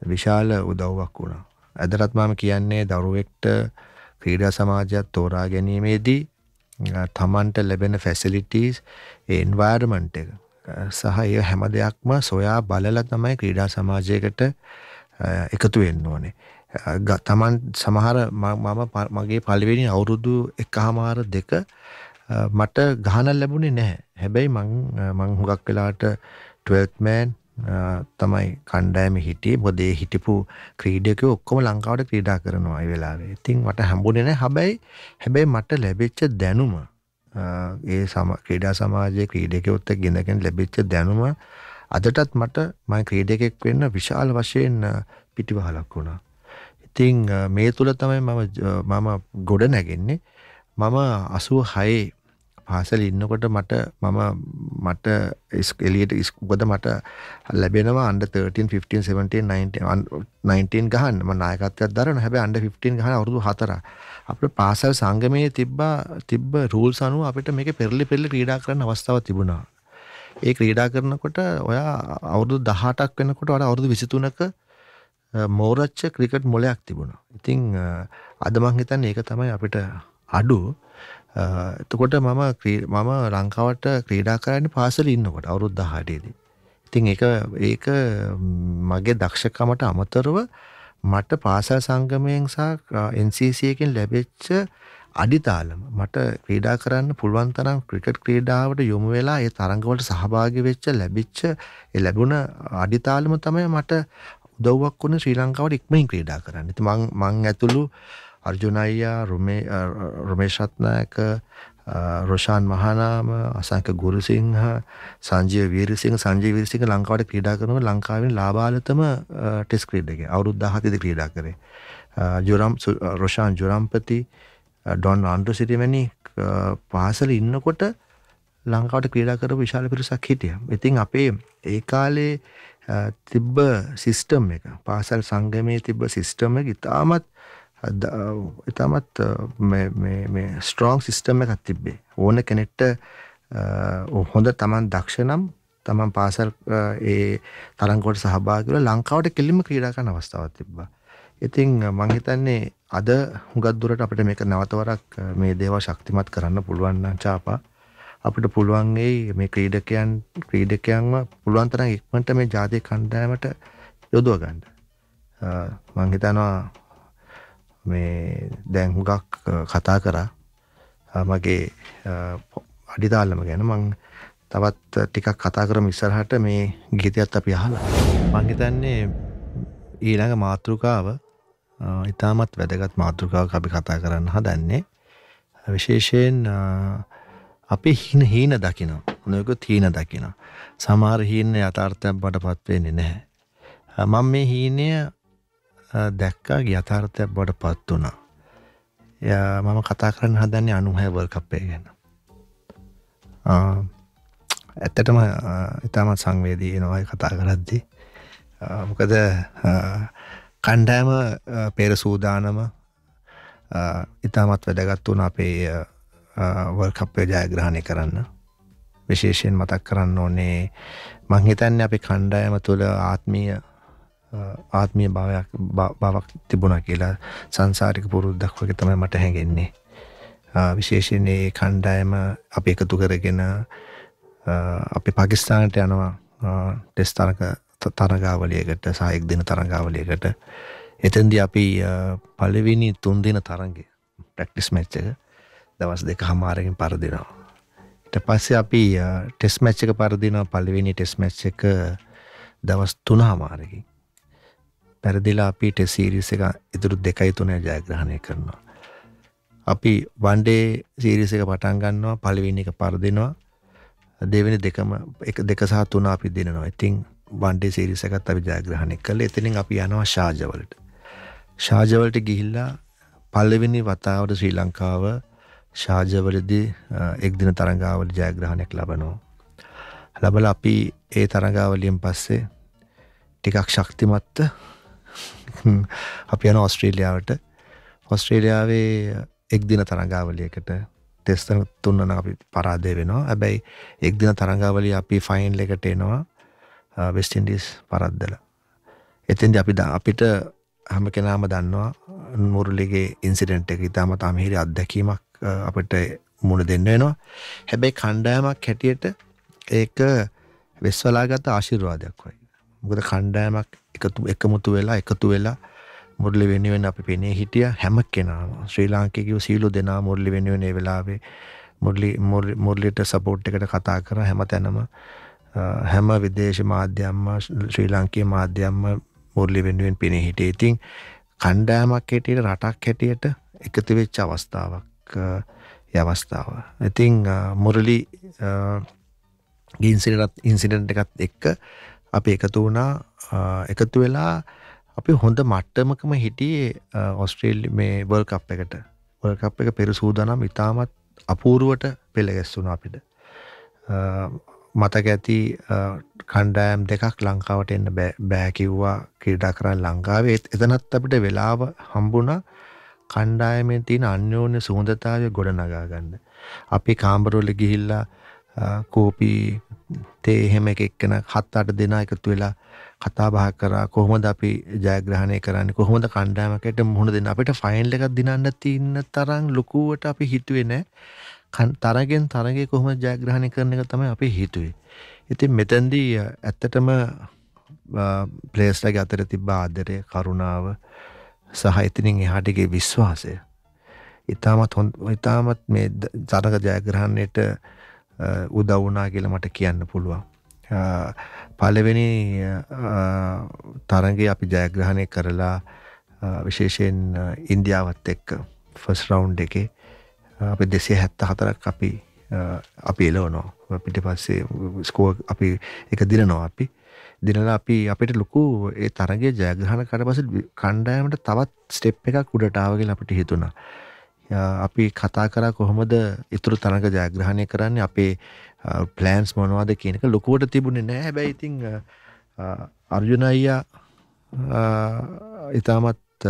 විශාල උදව්වක් වුණා. ඇදරත් මම කියන්නේ දරුවෙක්ට ක්‍රීඩා සමාජයක් තෝරා ගැනීමේදී තමන්ට ලැබෙන ෆැසිලිටීස් එන්වර්මන්ට් එක සහ ඒ හැම දෙයක්ම සොයා බලලා තමයි ක්‍රීඩා සමාජයකට එකතු වෙන්න ඕනේ. තමන් සමහර මම මගේ පළවෙනි අවුරුදු එක හමාර දෙක මට ගහන ලැබුණේ නැහැ. හැබැයි මං මං හුඟක් වෙලාට 12th man තමයි කණ්ඩායම හිටියේ මොකද ඒ හිටපු ක්‍රීඩකයෝ ඔක්කොම ලංකාවට ක්‍රීඩා කරනවා ඒ වෙලාවේ. ඉතින් මට හම්බුනේ නැහැ. හැබැයි හැබැයි මට ලැබිච්ච දැනුම ඒ සම ක්‍රීඩා සමාජයේ ක්‍රීඩකයොත් එක්ක ගෙනගෙන ලැබිච්ච දැනුම අදටත් මට මම ක්‍රීඩකෙක් වෙන්න විශාල වශයෙන් පිටිවහලක් වුණා. ඉතින් මේ තුල තමයි මම මම ගොඩ නැගෙන්නේ. මම 86 පාසල ඉන්නකොට මට මම මට එලියට ඉස්කුබද මට ලැබෙනවා අන්ඩ 13 15 17 19 19 ගහන්න. ම නායකත්වයක් දරන හැබ අන්ඩ 15 ගහන අවුදු හතර අප පාසල් සංගමය තිබ්බා තිබ්බ රූල් සනුව අපිට මේක පෙරලි පෙල්ලි ක්‍රීඩා කරන්න අවස්ථාව තිබුණා. ඒ ක්‍රීඩා කරනකොට ඔයා අවුරුදු දහටක් වෙනකොට වඩ අවුරුදු විසිතුනක මෝරච්ච ක්‍රිකට් මොලයක් තිබුණා. ඉතිං අදමං හිතන් ඒක තමයි අපිට අඩු. එතකොට මම මම ලංකාවට ක්‍රීඩා කරන්න පාසල ඉන්නකොට අවුරුද් දහටේදී. ඉතින් එක ඒක මගේ දක්ෂකමට අමතරව මට පාසල් සංගමයෙන් සහ NCC එකෙන් ලැබෙච්ච අඩිතාලම මට ක්‍රීඩා කරන්න පුළුවන් තරම් ක්‍රිකට් ක්‍රීඩාවට යොමු වෙලා ඒ තරඟවලට සහභාගී වෙච්ච ලැබිච්ච ඒ ලැබුණ අඩිතාලම තමයි මට උදව්වක් වුණේ ශ්‍රී ලංකාවට ඉක්මනින් ක්‍රීඩා කරන්න. ඉතින් මං මං ඇතුළු අර්ජුනයියා රොමේශත්නායක රොෂාන් මහනාම අසංක ගුරුසිංහ සංජය වීරසිංහ සංජය වීරසිංහ ලංකාවට ක්‍රීඩා කරනව. ලංකාවෙන් ලාබාලතම uh, ටෙස් ක්‍රීඩක අවුරුද්ද හතිද ක්‍රීඩා කරේ. Uh, ජුරම් uh, රොෂාන් ජුරම්පති ඩොන් ආන්ඩු සිටිවැනි පාසල ඉන්නකොට ලංකාවට ක්‍රීඩා කර විශාල පිරිසක් හිටිය. ඉතින් අපේ ඒ කාලේ තිබ්බ සිස්ටම් එක පාසල් සංගමයේ තිබ්බ සිස්ටම එක ඉතාමත් ඉතාමත් ස්ට්‍රෝං සිිස්ටම එකත් තිබ්බේ ඕන කෙනෙක්ට හොඳ තමන් දක්ෂනම් තමන් පාසල් ඒ තරංකොට සහභාගල ලංකාවට කෙලිම ක්‍රීඩාකන අවස්ථාවත් තිබ්බා. ඉතිං මංහිතන්නේ අද හුගත්දුරට අපිට මේක නවතවරක් මේ දේව ශක්තිමත් කරන්න පුළුවන්න චාපා අපිට පුළුවන්ගේ මේ ක්‍රීඩකයන් ක්‍රීඩකයන්ව පුළුවන්තරම් ඉක්මට මේ ජාතිය කණ්ඩෑමට යොදුව ගන්න. මංහිතනවා මේ දැන් හුඟක් කතා කරා මගේ අඩිතාල්ලම ගැන මං තවත් ටිකක් කතා කරම ඉස්සරහට මේ ගීතයත් අපි අහලා. මංහිතන්නේ ඊළඟ මාතෘකාව ඉතාමත් වැදගත් මාතෘකාවක් අපි කතා කරන්න හදන්නේ. විශේෂයෙන් අපි හින හීන දකිනවා. නොයකුත් හීන දකිනවා. සමහර හීන යථාර්ථයක් බට පත්වෙන්නේ නැහැ. මම මේ හීනය දැක්කා යථාර්ථයක් බට පත් වුණා. මම කතා කරන්න හදන්නේ අනුහය වර්කප්පය ගැන. ඇත්තටම ඉතාමත් සංවේදී නොවයි කතා කරද්දි. මොකද කණ්ඩෑම පෙර සූදානම ඉතාමත් වැදගත් වුණ අපේ වර්කප්පය ජයග්‍රහණය කරන්න විශේෂයෙන් මතක් කරන්න ඕනේ මංහිතන්න අපි කණ්ඩායම තුළ ආත්මීය ආත්මීය භාවයක් බවක් තිබුණ කියලා සංසාරික පුරුද්දක් වගේ තමයි මට හැඟෙන්නේ විශේෂයෙන් ඒ කණ්ඩායම අපි එකතු කරගෙන අපි පකිස්ථානට යනවා ටෙස් තරක තරගාවලියකට සායෙක් දෙන තරගාවලියකට එතන්දි අපි පලවිනි තුන්දින තරගේ ප්‍රක්ටිස් මැච්චක දවස් දෙක හමාරකින් පරදිනවා. ට පස්සේ අපි ටෙස් මැච්ච එක පරදිනවා පලිවෙනි ටෙස් මැච්ච එක දවස් තුන හමාරකින්. පැරදිලා අපි ටෙසීරිස එක ඉතුරු දෙකයි තුනය ජයග්‍රහණය කරනවා. අපි වන්ඩේ සීරිස එක පටන් ගන්නවා පලිවෙනි එක පරදිනවා දෙවෙනි දෙකම එක දෙක සහ තුන අපි දෙනවා ඉතිං වන්ඩේ සිරිසකත් අපි ජයග්‍රහණය කළ එතිනින් අපි යනවා ශාජවලට ශාජවලට ගිහිල්ලා පල්ලවෙනි වතාවට ශ්‍රී ලංකාව ශාජවලදී එක් දින තරඟාවල ජයග්‍රහණයක් ලබනවා. ලබල අපි ඒ තරඟාවලියෙන් පස්සේ ටිකක් ශක්තිමත්ත අපි යන ඔස්ට්‍රේලියාවට ඔස්ට්‍රේලියාවේ එක් දින තරඟාවලියකට තෙස්තන තුන්නන අපි පරාදය වෙනවා. ඇබැයි එක් දින තරඟාවලිය අපි ෆයින්ල එකට එනවා වෙස්ටින්ඩිස් පරද්දල. එතින්ද අපි අපිට හම කෙනාම දන්නවා මුරලිගේ ඉන්සිඩෙන්ට් එක ඉතාම තමහිරි අත්දැකීමක් අපට මුණ දෙන්න වෙනවා. හැබැයි කණ්ඩෑමක් හැටියට ඒක වෙස්වලාගත ආශිර්වාදයක් වයි මොකද කණ්ඩෑමක් එකතු එකමුතු වෙලා එකතු වෙලා මුරලි වෙනුවෙන් අපි පෙනේ හිටිය. හැම කෙනාම. ශ්‍රී ලාංකිකව සීලු දෙනා මුරලි වෙනුවෙන් ඒ වෙලාවේ මුරලි මුරලිට සපෝට් එකට කතා කර. හැම තැනම හැම විදේශ මාධ්‍යම්ම ශ්‍රී ලංකයේ මාධ්‍යම්ම මුරලි වෙනුවෙන් පෙනේ හිටිය. ඉතින් කණ්ඩෑමක් හැටියට රටක් හැටියට එකතු වෙච්ච අවස්ථාවක් අවස්ථාව. ඉතිං මුරලි ගින්සිටත් ඉන්සිඩන්ට එකත් එක්ක අපි එකතු වුණා එකතු වෙලා අපි හොඳ මට්ටමකම හිටියේ ඔස්ට්‍රේල් මේ වර්ල් කප් එකට. වර්ල් කප් එක පෙර සූදානම් ඉතාමත් අපූරුවට පෙළගැස්සුන අපිට. මතක ඇති කණ්ඩෑම් දෙකක් ලංකාවට එන්න බෑකිව්වා ක්‍රීඩා කරන්න ලංකාවේ. එතනත් අපිට වෙලාව හම්බුණා කණ්ඩායමෙන් තියෙන අන්‍යෝන්‍ය සුහඳතාවය ගොඩනගා ගන්න. අපි කාම්බරවල ගිහිල්ලා කෝපි තේ එහෙම එක එක්කෙන හත් අට දෙනා එකතු වෙලා කතා බහ කරා. කොහොමද අපි ජයග්‍රහණය කරන්නේ? කොහොමද කණ්ඩායමකට මුහුණ දෙන්න? අපිට ෆයිල් එකක් දිනන්න තියෙන තරම් ලොකුවට අපි හිතුවේ නෑ. තරගෙන් තරගේ කොහොම ජයග්‍රහණය කරන එක තමයි අපි හිතුවේ. ඉතින් මෙතැන්දී ඇත්තටම ප්ලේස්ලගේ අතර තිබ්බ ආදරය කරුණාව සහ එතිනින් එහාටිගේ විශ්වාසය. ඉතාමත් හො ඉතාමත් මේ ජනක ජයග්‍රහණයට උදවුනා කියල මට කියන්න පුළුවන්. පලවෙනි තරගේ අපි ජයග්‍රහණය කරලා විශේෂයෙන් ඉන්දියාවත් එක්ක ෆස් රවුන්් එකේ අපි දෙසේ හැත්ත හතරක් අපි අපි එලවනෝ පිට පස්සේ ස්කෝ අපි එක දිනනවා අපි. දිනලා අපි අපිට ලොකු ඒ තරගේ ජයග්‍රහණ කට පස කණ්ඩායමට තවත් ස්ටෙප් එකක් උඩටාවගෙන අපිට හිතුණා. අපි කතා කරා කොහොමද ඉතුරු තරග ජයග්‍රහණය කරන්නේ අපේ ප්ලෑන්ස් මොනවාද කියනක ලොකුවට තිබුණේ නෑ. හැබැයි ඉතිං අර්ජුන අයියා ඉතාමත්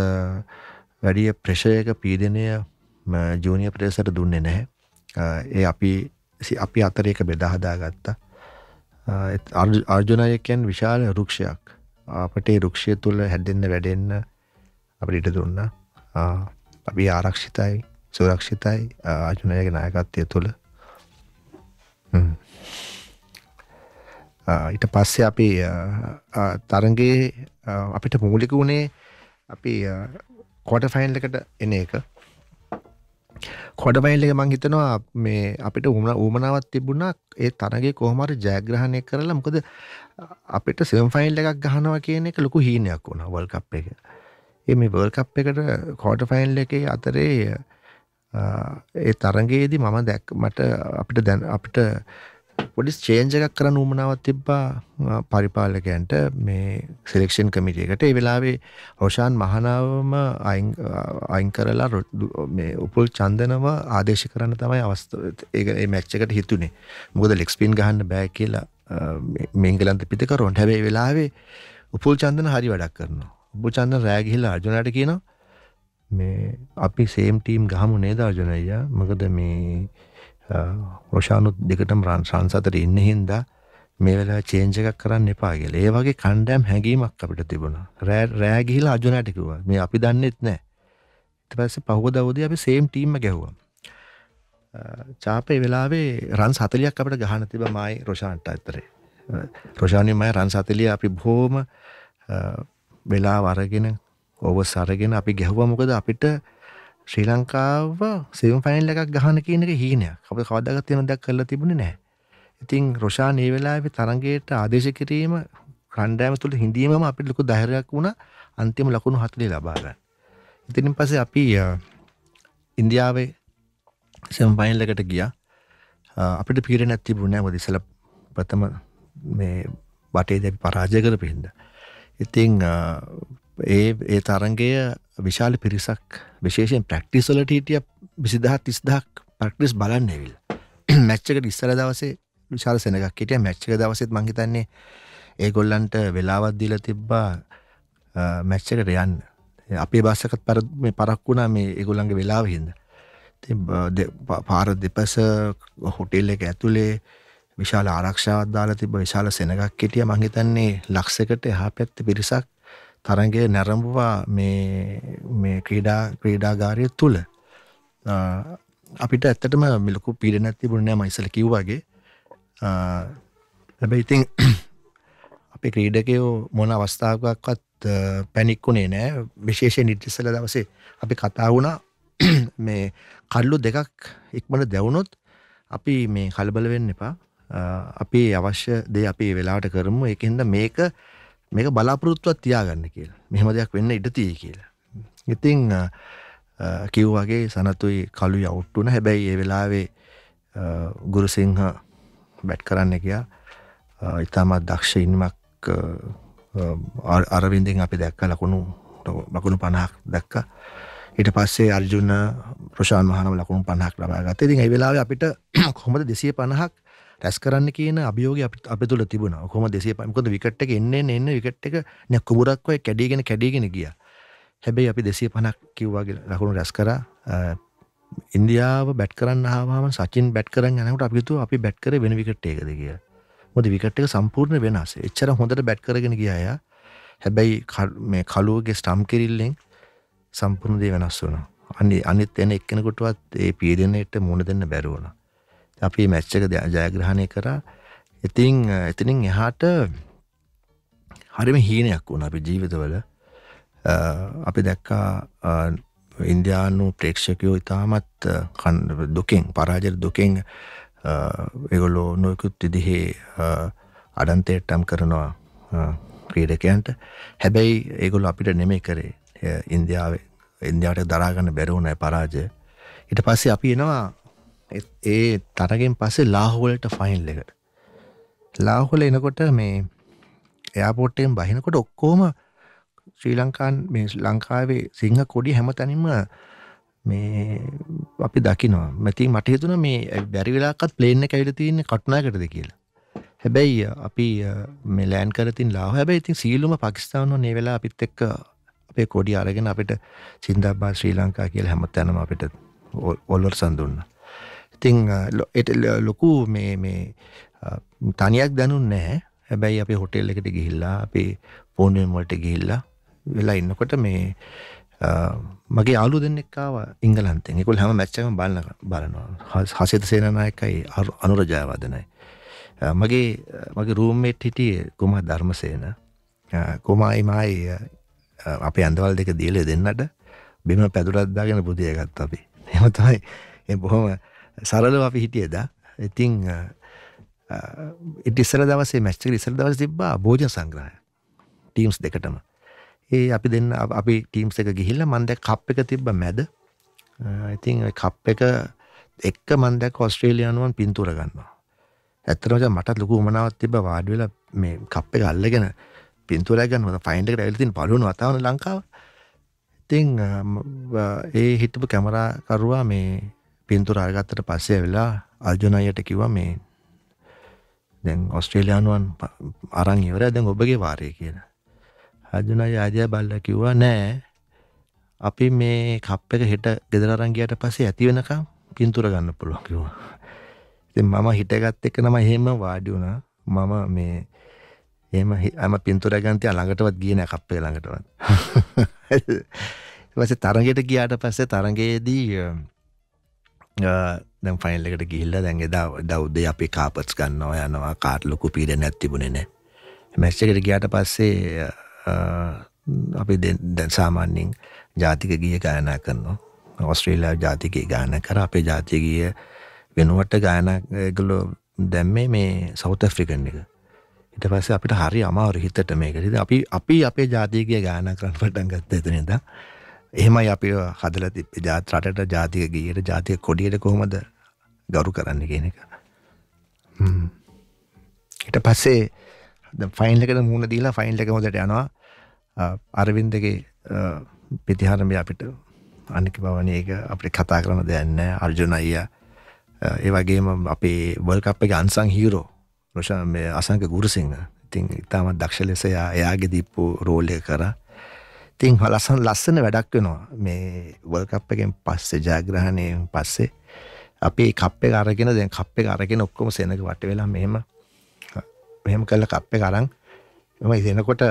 වැඩිය ප්‍රශයක පීඩනය ජූනිය ප්‍රේසට දුන්නේ නැහැ. ඒ අපි අපි අතර එක බෙදාහදා ගත්තා. අර්ජුනයකැන් විශාල රුක්ෂයක් අපට රුක්ෂය තුළ හැදෙන්න වැඩෙන්න අපට ඉට දුන්න. අපි ආරක්ෂිතයි. සුරක්ෂිතයි ආජුනයක නායකත්වය තුළ. ඊට පස්සේ අපි තරන්ගේ අපිට මූලික වුණේ අපි කොට ෆයින්ල් එකට එන එක. කොඩබයිල් එක මං හිතනවා මේ අපිට උමන ඌමනාවත් තිබුණා ඒ තරගේ කොහොමරි ජයග්‍රහණය කරලා මොකද අපිට සෙම් ෆයිල් එකක් ගහනවා කියන එක ලොකු හීනයක් වුණා වර්ල්ඩ් කප් එක. ඒ මේ වර්ල්ඩ් කප් එකට ක්වාටර් ෆයිනල් එකේ අතරේ ඒ තරගයේදී මම දැක් මට අපිට දැන් අපිට පොඩි චේන්ජ එකක් කරන්න උමනාවත් තිබ්බා පරිපාලකයන්ට මේ සිලෙක්ෂන් කමිටියකට ඒ වෙලාවේ රෝෂාන් මහනාවම අයින් කරලා මේ උපුල් චන්දනව ආදේශ කරන්න තමයි අවස්ථ ඒ මැච්චකට හිතුනේ. මොකද ලෙක්ස්පින් ගහන්න බෑ කියලා මේංගලන්ත පිතිකරුන්ට හැබැයි වෙලාවේ උපුල් චන්දන හරි වැඩක් කරනවා. උපුල් චන්දන රෑගිහිල්ලා අර්ජුනට කියනවා මේ අපි සේම් ටීම් ගහමු නේද අර්ජුනයියා මොකද මේ රෝෂානුත් දෙකටම රන් සංසතට ඉන්න හින්දා මේ වෙලා චේන්ජ එකක් කරන්න එපා කියලා. ඒ වගේ කණ්ඩෑම් හැඟීමක් අපිට තිබුණා. රෑ රෑ ගිහිලා අර්ජුනට කිව්වා මේ අපි දන්නෙත් නැහැ. ඊට පස්සේ පහුවදා උදේ අපි සේම් ටීම් එක ගැහුවා. චාපේ වෙලාවේ රන් 40ක් අපිට ගහන්න තිබ්බා මායි රොෂාන්ට අතරේ. රොෂානි මයි රන් 40 අපි බොහොම වෙලාව අරගෙන ඕවර්ස් අරගෙන අපි ගැහුවා මොකද අපිට ශ්‍රී ලංකාව සෙවම් ෆයිනල් එකක් ගහන කියන එක හීනයක්. අපි කවදාවත් එහෙම දෙයක් කරලා තිබුණේ නැහැ. ඉතින් රොෂාන් මේ වෙලාවේ තරඟයට ආදේශ කිරීම කණ්ඩායම තුළ හිඳීමම අපිට ලොකු ධෛර්යයක් වුණා අන්තිම ලකුණු 40 ලබා ගන්න. ඉතින් පස්සේ අපි ඉන්දියාවේ සෙම් ෆයිනල් එකට ගියා. අපිට පීඩනයක් තිබුණේ නැහැ මොකද ඉස්සලා ප්‍රථම මේ බටේදී අපි පරාජය කරපු හින්දා. ඉතින් ඒ ඒ තරන්ගය විශාල පිරිසක් විශේෂයෙන් ප්‍රක්ටිස්වලට හිටිය විසිදහත් තිස්දහක් ප්‍රක්ටිස් බලන්න ඇවිල් මැච්චකට (clears throat) ඉස්සර දවසේ විශාල සෙනගක් හිටිය. මැච්චක දවසෙත් මංහිතන්නේ ඒ ගොල්ලන්ට වෙලාවත් දීල තිබ්බා මැච්චකට යන්න. අපේ බස්සකත් පර මේ පරක් වුණා මේ ඒගොල්ලන්ගේ වෙලාව හිද පාර දෙපස හොටෙල් එක ඇතුළේ විශාල ආරක්ෂාවත් දාලා තිබ විශාල සෙනගක් හිටිය. මංහිතන්නේ ලක්සකට එහා පැත්ත පිරිසක් තරගේ නැරඹවා මේ ක්‍රීඩා ක්‍රීඩාගාරය තුළ. අපිට ඇත්තටම මිලකු පිඩ නැති බුණනෑ මයිසල කිව්වාගේ හැබැ ඉතිං අපි ක්‍රීඩකයෝ මොන අවස්ථාවකක්වත් පැනික්කුණේ නෑ විශේෂ නිර්ටිසල දවසේ අපි කතා වුණා. (clears throat) මේ කල්ලු දෙකක් ඉක්මට දැවුණොත් අපි මේ කලබල වෙන්න එපා. අපි අවශ්‍ය දේ අපි වෙලාට කරමු. එකෙන්ද මේක මේක බලාපොරොත්තුවත් තියාගන්න කියලා. මෙහෙම දෙයක් වෙන්න ඉඩ තිය කියලා. ඉතිං කිව් වගේ සනතුයි කලු යවුට්ටුන හැබැයි ඒ වෙලාවේ ගුරුසිංහ බැට් කරන්න එකයා ඉතාමත් දක්ෂ ඉන්නමක් අරවින්දෙන් අපි දැක්ක ලකුණු ලකුණු පණහක් දැක්ක. ඊට පස්සේ අර්ජුන ප්‍රශාන් මහනම ලකුණු පණහක් ලබා ගත ඉතින් ඒ වෙලාවේ අපිට කොහොමද දෙසිය පණහක් රැස් කරන්න කියන අභියෝග අප තුළ තිබුණ. කොම දෙසේ පමකොද විකට එක එන්න එන්න විකට එක නැ කුමරක්වය කැඩීගෙන කැඩීගෙන ගිය. හැබැයි අපි දෙසිය පනක් කිව්වාගේ ලකුණු රැස් කර. ඉන්දියාව බැට් කරන්න හාම සචින් බැට් කරන්න යනකට අපිතු අපි බැට් කර වෙන විකට එකද කිය මොද විකට එක සම්පූර්ණ වෙනස්. එච්චර හොඳට බැට් කරගෙන ගියාය හැබැයි මේ කලුවගේ ස්ටම් කිරිල්ලෙන් සම්පූර්ණ දේ වෙනස් වුණ. අනි අනිත් එන එක්කෙනකොටවත් ඒ පීඩනයට මුණ දෙන්න බැරුවනා අපි මැච්චක ජයග්‍රහණය කරා. ඉතිං එතිනින් එහාට හරිම හීනයක් වුණ අපි ජීවිතවල. අපි දැක්කා ඉන්දයානු ප්‍රේක්ෂකයෝ ඉතාමත් දුකෙන් පරාජර දුකෙන් එගොල්ලෝ නොයකුත් විදිහේ අඩන්තේට්ටම් කරනවා ක්‍රීඩකයන්ට. හැබැයි ඒගොල්ල අපිට නෙමේ කරේ. ඉන්දියාව ඉන්දයාට දරාගන්න බැරවුණයි පරාජය. ඉට පස්සේ අපි එනවා ඒ තරගෙන් පස්සේ ලාහුවලට ෆයින්ල් එකට ලාහුල එනකොට මේ එයාපෝට්ටයෙන් බහිනකොට ඔක්කෝම ශ්‍රී ලංකාන් මේ ලංකාවේ සිංහ කොඩි හැම තැනින්ම මේ අපි දකිනවා. මැති මට හිතුන මේ බැරි වෙලාකත් ප්ලේන්න කැවිල තියන්නේ කට්නාකටද කියලා. හැබැයි අපි මේ ලෑන් කරතින් ලා හැබැයි ඉතින් සීලුම පකිස්ාවන නේ වෙලා අපිත් එක්ක අපේ කොඩි අරගෙන අපිට සින්දබා ශ්‍රී ලංකා කියලා හැම තැනම අපිට ඔල්වර් සඳුන්න. ඉතිං ලොකු මේ මේ තනියක් දැනුන් නෑ හැබැයි අපි හොටෙල් එකට ගිහිල්ලා අපි පෝනුවෙන් වලට ගිහිල්ලා වෙලා ඉන්නකොට මේ මගේ යාලු දෙන්නෙක්කාව ඉංගලන්තෙන්. එකුල් හැම මැච්චම බලන බලනවා. හසිත සේනනායකයි අනුර ජයවදනයි මගේ මගේ රූම්මෙට් හිටියේ කුම ධර්මසේන. කුමායි මයි අපේ අන්දවල් දෙක දියලේ දෙන්නට බිම පැදුරත්දාගෙන පුදිය ගත් අපි. එමතයි එ බොහොම සරලව අපි හිටියද? ඉතිං ඉටිස්සර දවසේ මැස්්චක ඉස්සර දවස තිබ්බා භෝජ සංග්‍රහය. ටීම්ස් දෙකටම. ඒ අපි දෙන්න අපි ටීම්ස් එක ගිහිල්ල මන්ද කප් එක තිබ්බ මැද. ඉතිං කප් එක එක්ක මන්දැක් ඔස්ට්‍රේලියනුවන් පින්තුර ගන්නවා. ඇත්තරමච මටත් ලොකු මනාවත් තිබ වාඩවෙල මේ කප් එක අල්ලගෙන පින්තුර ගන්න හොද ෆයින්ඩ එක ඇල්තින් පලුණු අතාවන ලංකාව. ඉතිං ඒ හිටපු කැමරාකරුවා මේ පින්තුර අරගත්තට පස්සේ වෙලා අර්ජුනයට කිව මේ දැන් ඔස්ට්‍රේලයානුවන් අරං ඉවර දැන් ඔබගේ වාරය කියලා අජුනයි ආජය බල්ල කිව්වා නෑ අපි මේ කප් එක හෙට ගෙදරරංගියට පස්සේ ඇති වෙනකම් පින්තුර ගන්න පුළුවන් කිව්වා. ඉතින් මම හිටගත් එක නම එහෙම වාඩි වුණා. මම මේ එහෙම අම පින්තුර ගන්තිය ළඟටවත් ගියේ නෑ කප් එක ළඟටවත්. (laughs) ඊට පස්සේ තරඟයට ගියාට පස්සේ තරඟයේදී දැන් ෆයිනල් එකට ගිහිල්ලා දැන් එදා දවුදේ අපි කාපට්ස් ගන්නවා යනවා. කාට ලොකු පීඩනයක් තිබුණේ නෑ. මැච් එකට ගියාට පස්සේ අපි දැන් සාමාන්‍යින් ජාතික ගිය ගායනා කරනවා. ඔස්ට්‍රේලියා ජාතිකය ගාන කර. අපේ ජාතිකය වෙනුවට ගායනගලො දැම්මේ මේ සෞත ෆ්‍රිකන් එක. ඉට පස්ස අපිට හරි අමාරු හිතට මේකරිද අපි අපි අපේ ජාතිකය ගාන කරන්න පටන් ගත්ත එතනද එහෙමයි අපි හදල තිප ජාත රටට ජාතික ගියට ජාතික කොඩියට කොහොමද ගරු කරන්න කියන එක. හිට පස්සේ ෆයින් එකට මුණ දීලා ෆයින් එක හොදට යනවා. අරවින්දගේ පිතිහාරමය අපිට අනික බවන ඒක අපිට කතා කරන දෙයන්න අර්ජුන අයිය ඒ වගේම අපේ වල්කප් එක අන්සං හීරෝ රොෂ මේ අසංක ගුරුසිංහ. ඉතින් ඉතාමත් දක්ෂ ලෙසයා එයාගේ දීප්පු රෝලය කර. තිං හලසන් ලස්සන වැඩක් වෙනවා. මේ වල්කප් එකෙන් පස්සේ ජයග්‍රහණයෙන් පස්සේ අපි කප්පේ අරගෙන දැන් කප්පේ අරගෙන ඔක්කොම සෙනක වට වෙලා මෙහෙම මෙහෙම කල්ල කප්ප කරං එම ඉදෙනකොට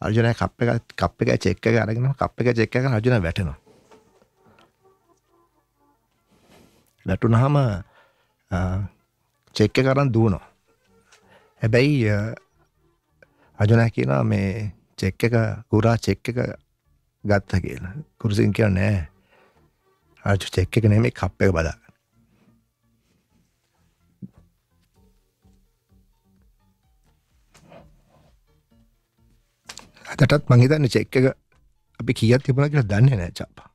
අර්ජුන කප් එක කප් එක චෙක්ක අරගෙන කප් එක චෙක්ක එක අර්ජුන වැටෙනවා. වැටුනහම චෙක්ක කරන්න දුවනවා. හැබැයි අජුනෑ කියනවා මේ චෙක් එක ගුරා චෙක් එක ගත්ත කියලා. කුරුසින් කිය නෑ. අර්ජු චෙක් එක නෙමේ කප් එක බදා අදටත් මංහිතන්න චෙක් එක අපි කියත් තිබුණ කියලා දන්නේ නෑ චාපා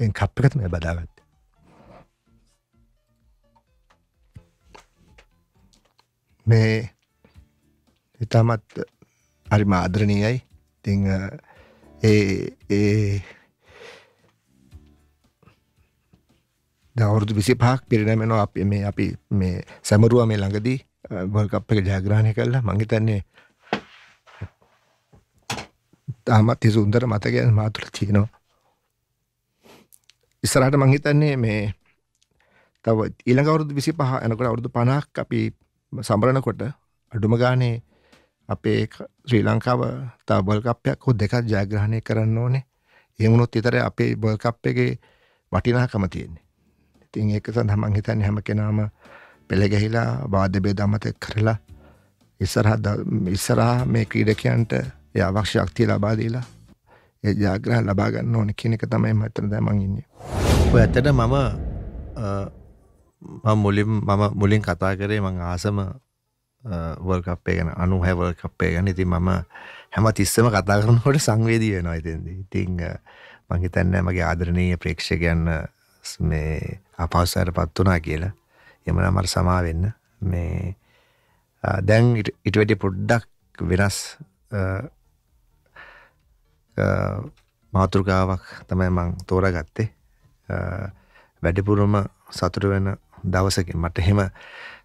එ කප් එකතම බදාගත්ත. මේ ඉතාමත් හරි මාදරණීයයි. ති ඒ ඒ දවුරුදු විසි පහක් පිරිනැමෙනවා අප මේ අපි මේ සැමරුව මේ ළඟදී බල්කප් එක ජයග්‍රහණය කරලා මංහිතන්නේ තාමත් සුන්දර මතකයන් මාතුළ තියෙනවා. ඉස්සරහට මංහිතන්නේ මේ තව ඊළඟ අවුරුදු විසි පහ එනකොට අවුරුදු පනක් අපි සම්බරණකොට අඩුම ගානේ අපේ ශ්‍රී ලංකාව තා බල්කප්පයක් හෝ දෙකක් ජයග්‍රහණය කරන්න ඕනේ එමුණොත් ඉතර අපේ බල්කප් එක වටිනාකම තියෙන්නේ ඉතින් ඒක සඳහා මං හිතන්නේ හැම කෙනාම පෙළගැහිලා වාද බේදමත කරලා ඉස්සරහ ඉස්සරහා මේ ක්‍රීඩකයන්ට ඒ අවශ්‍ය ශක්තිය ලබා දීලා ඒ ජාග්‍රහ ලබා ගන්න ඕන කියන එක තමයි මතන දැමන් ඉන්නේ. ඔය ඇත්තට මම මුලින් මම මුලින් කතා කරේ මං ආසම වර්කප්පේ ගැන අනු හැවල් කප්පේ ගැන ඉතින් මම හැම තිස්සම කතා කරනකොට (laughs) සංවේදී වෙනවා ඉතින්දී. ඉතින් මං හිතන්නේ මගේ ආදරණීය ප්‍රේක්ෂකයන් මේ අපහසුතාවයට පත් වුණා කියලා. එමනම් මට සමා වෙන්න. මේ දැන් ඊට වැඩි පොඩ්ඩක් වෙනස් මාතෘකාවක් තමයි මං තෝරගත්තේ වැඩිපුරම සතුට වෙන දවසකින් මට හෙම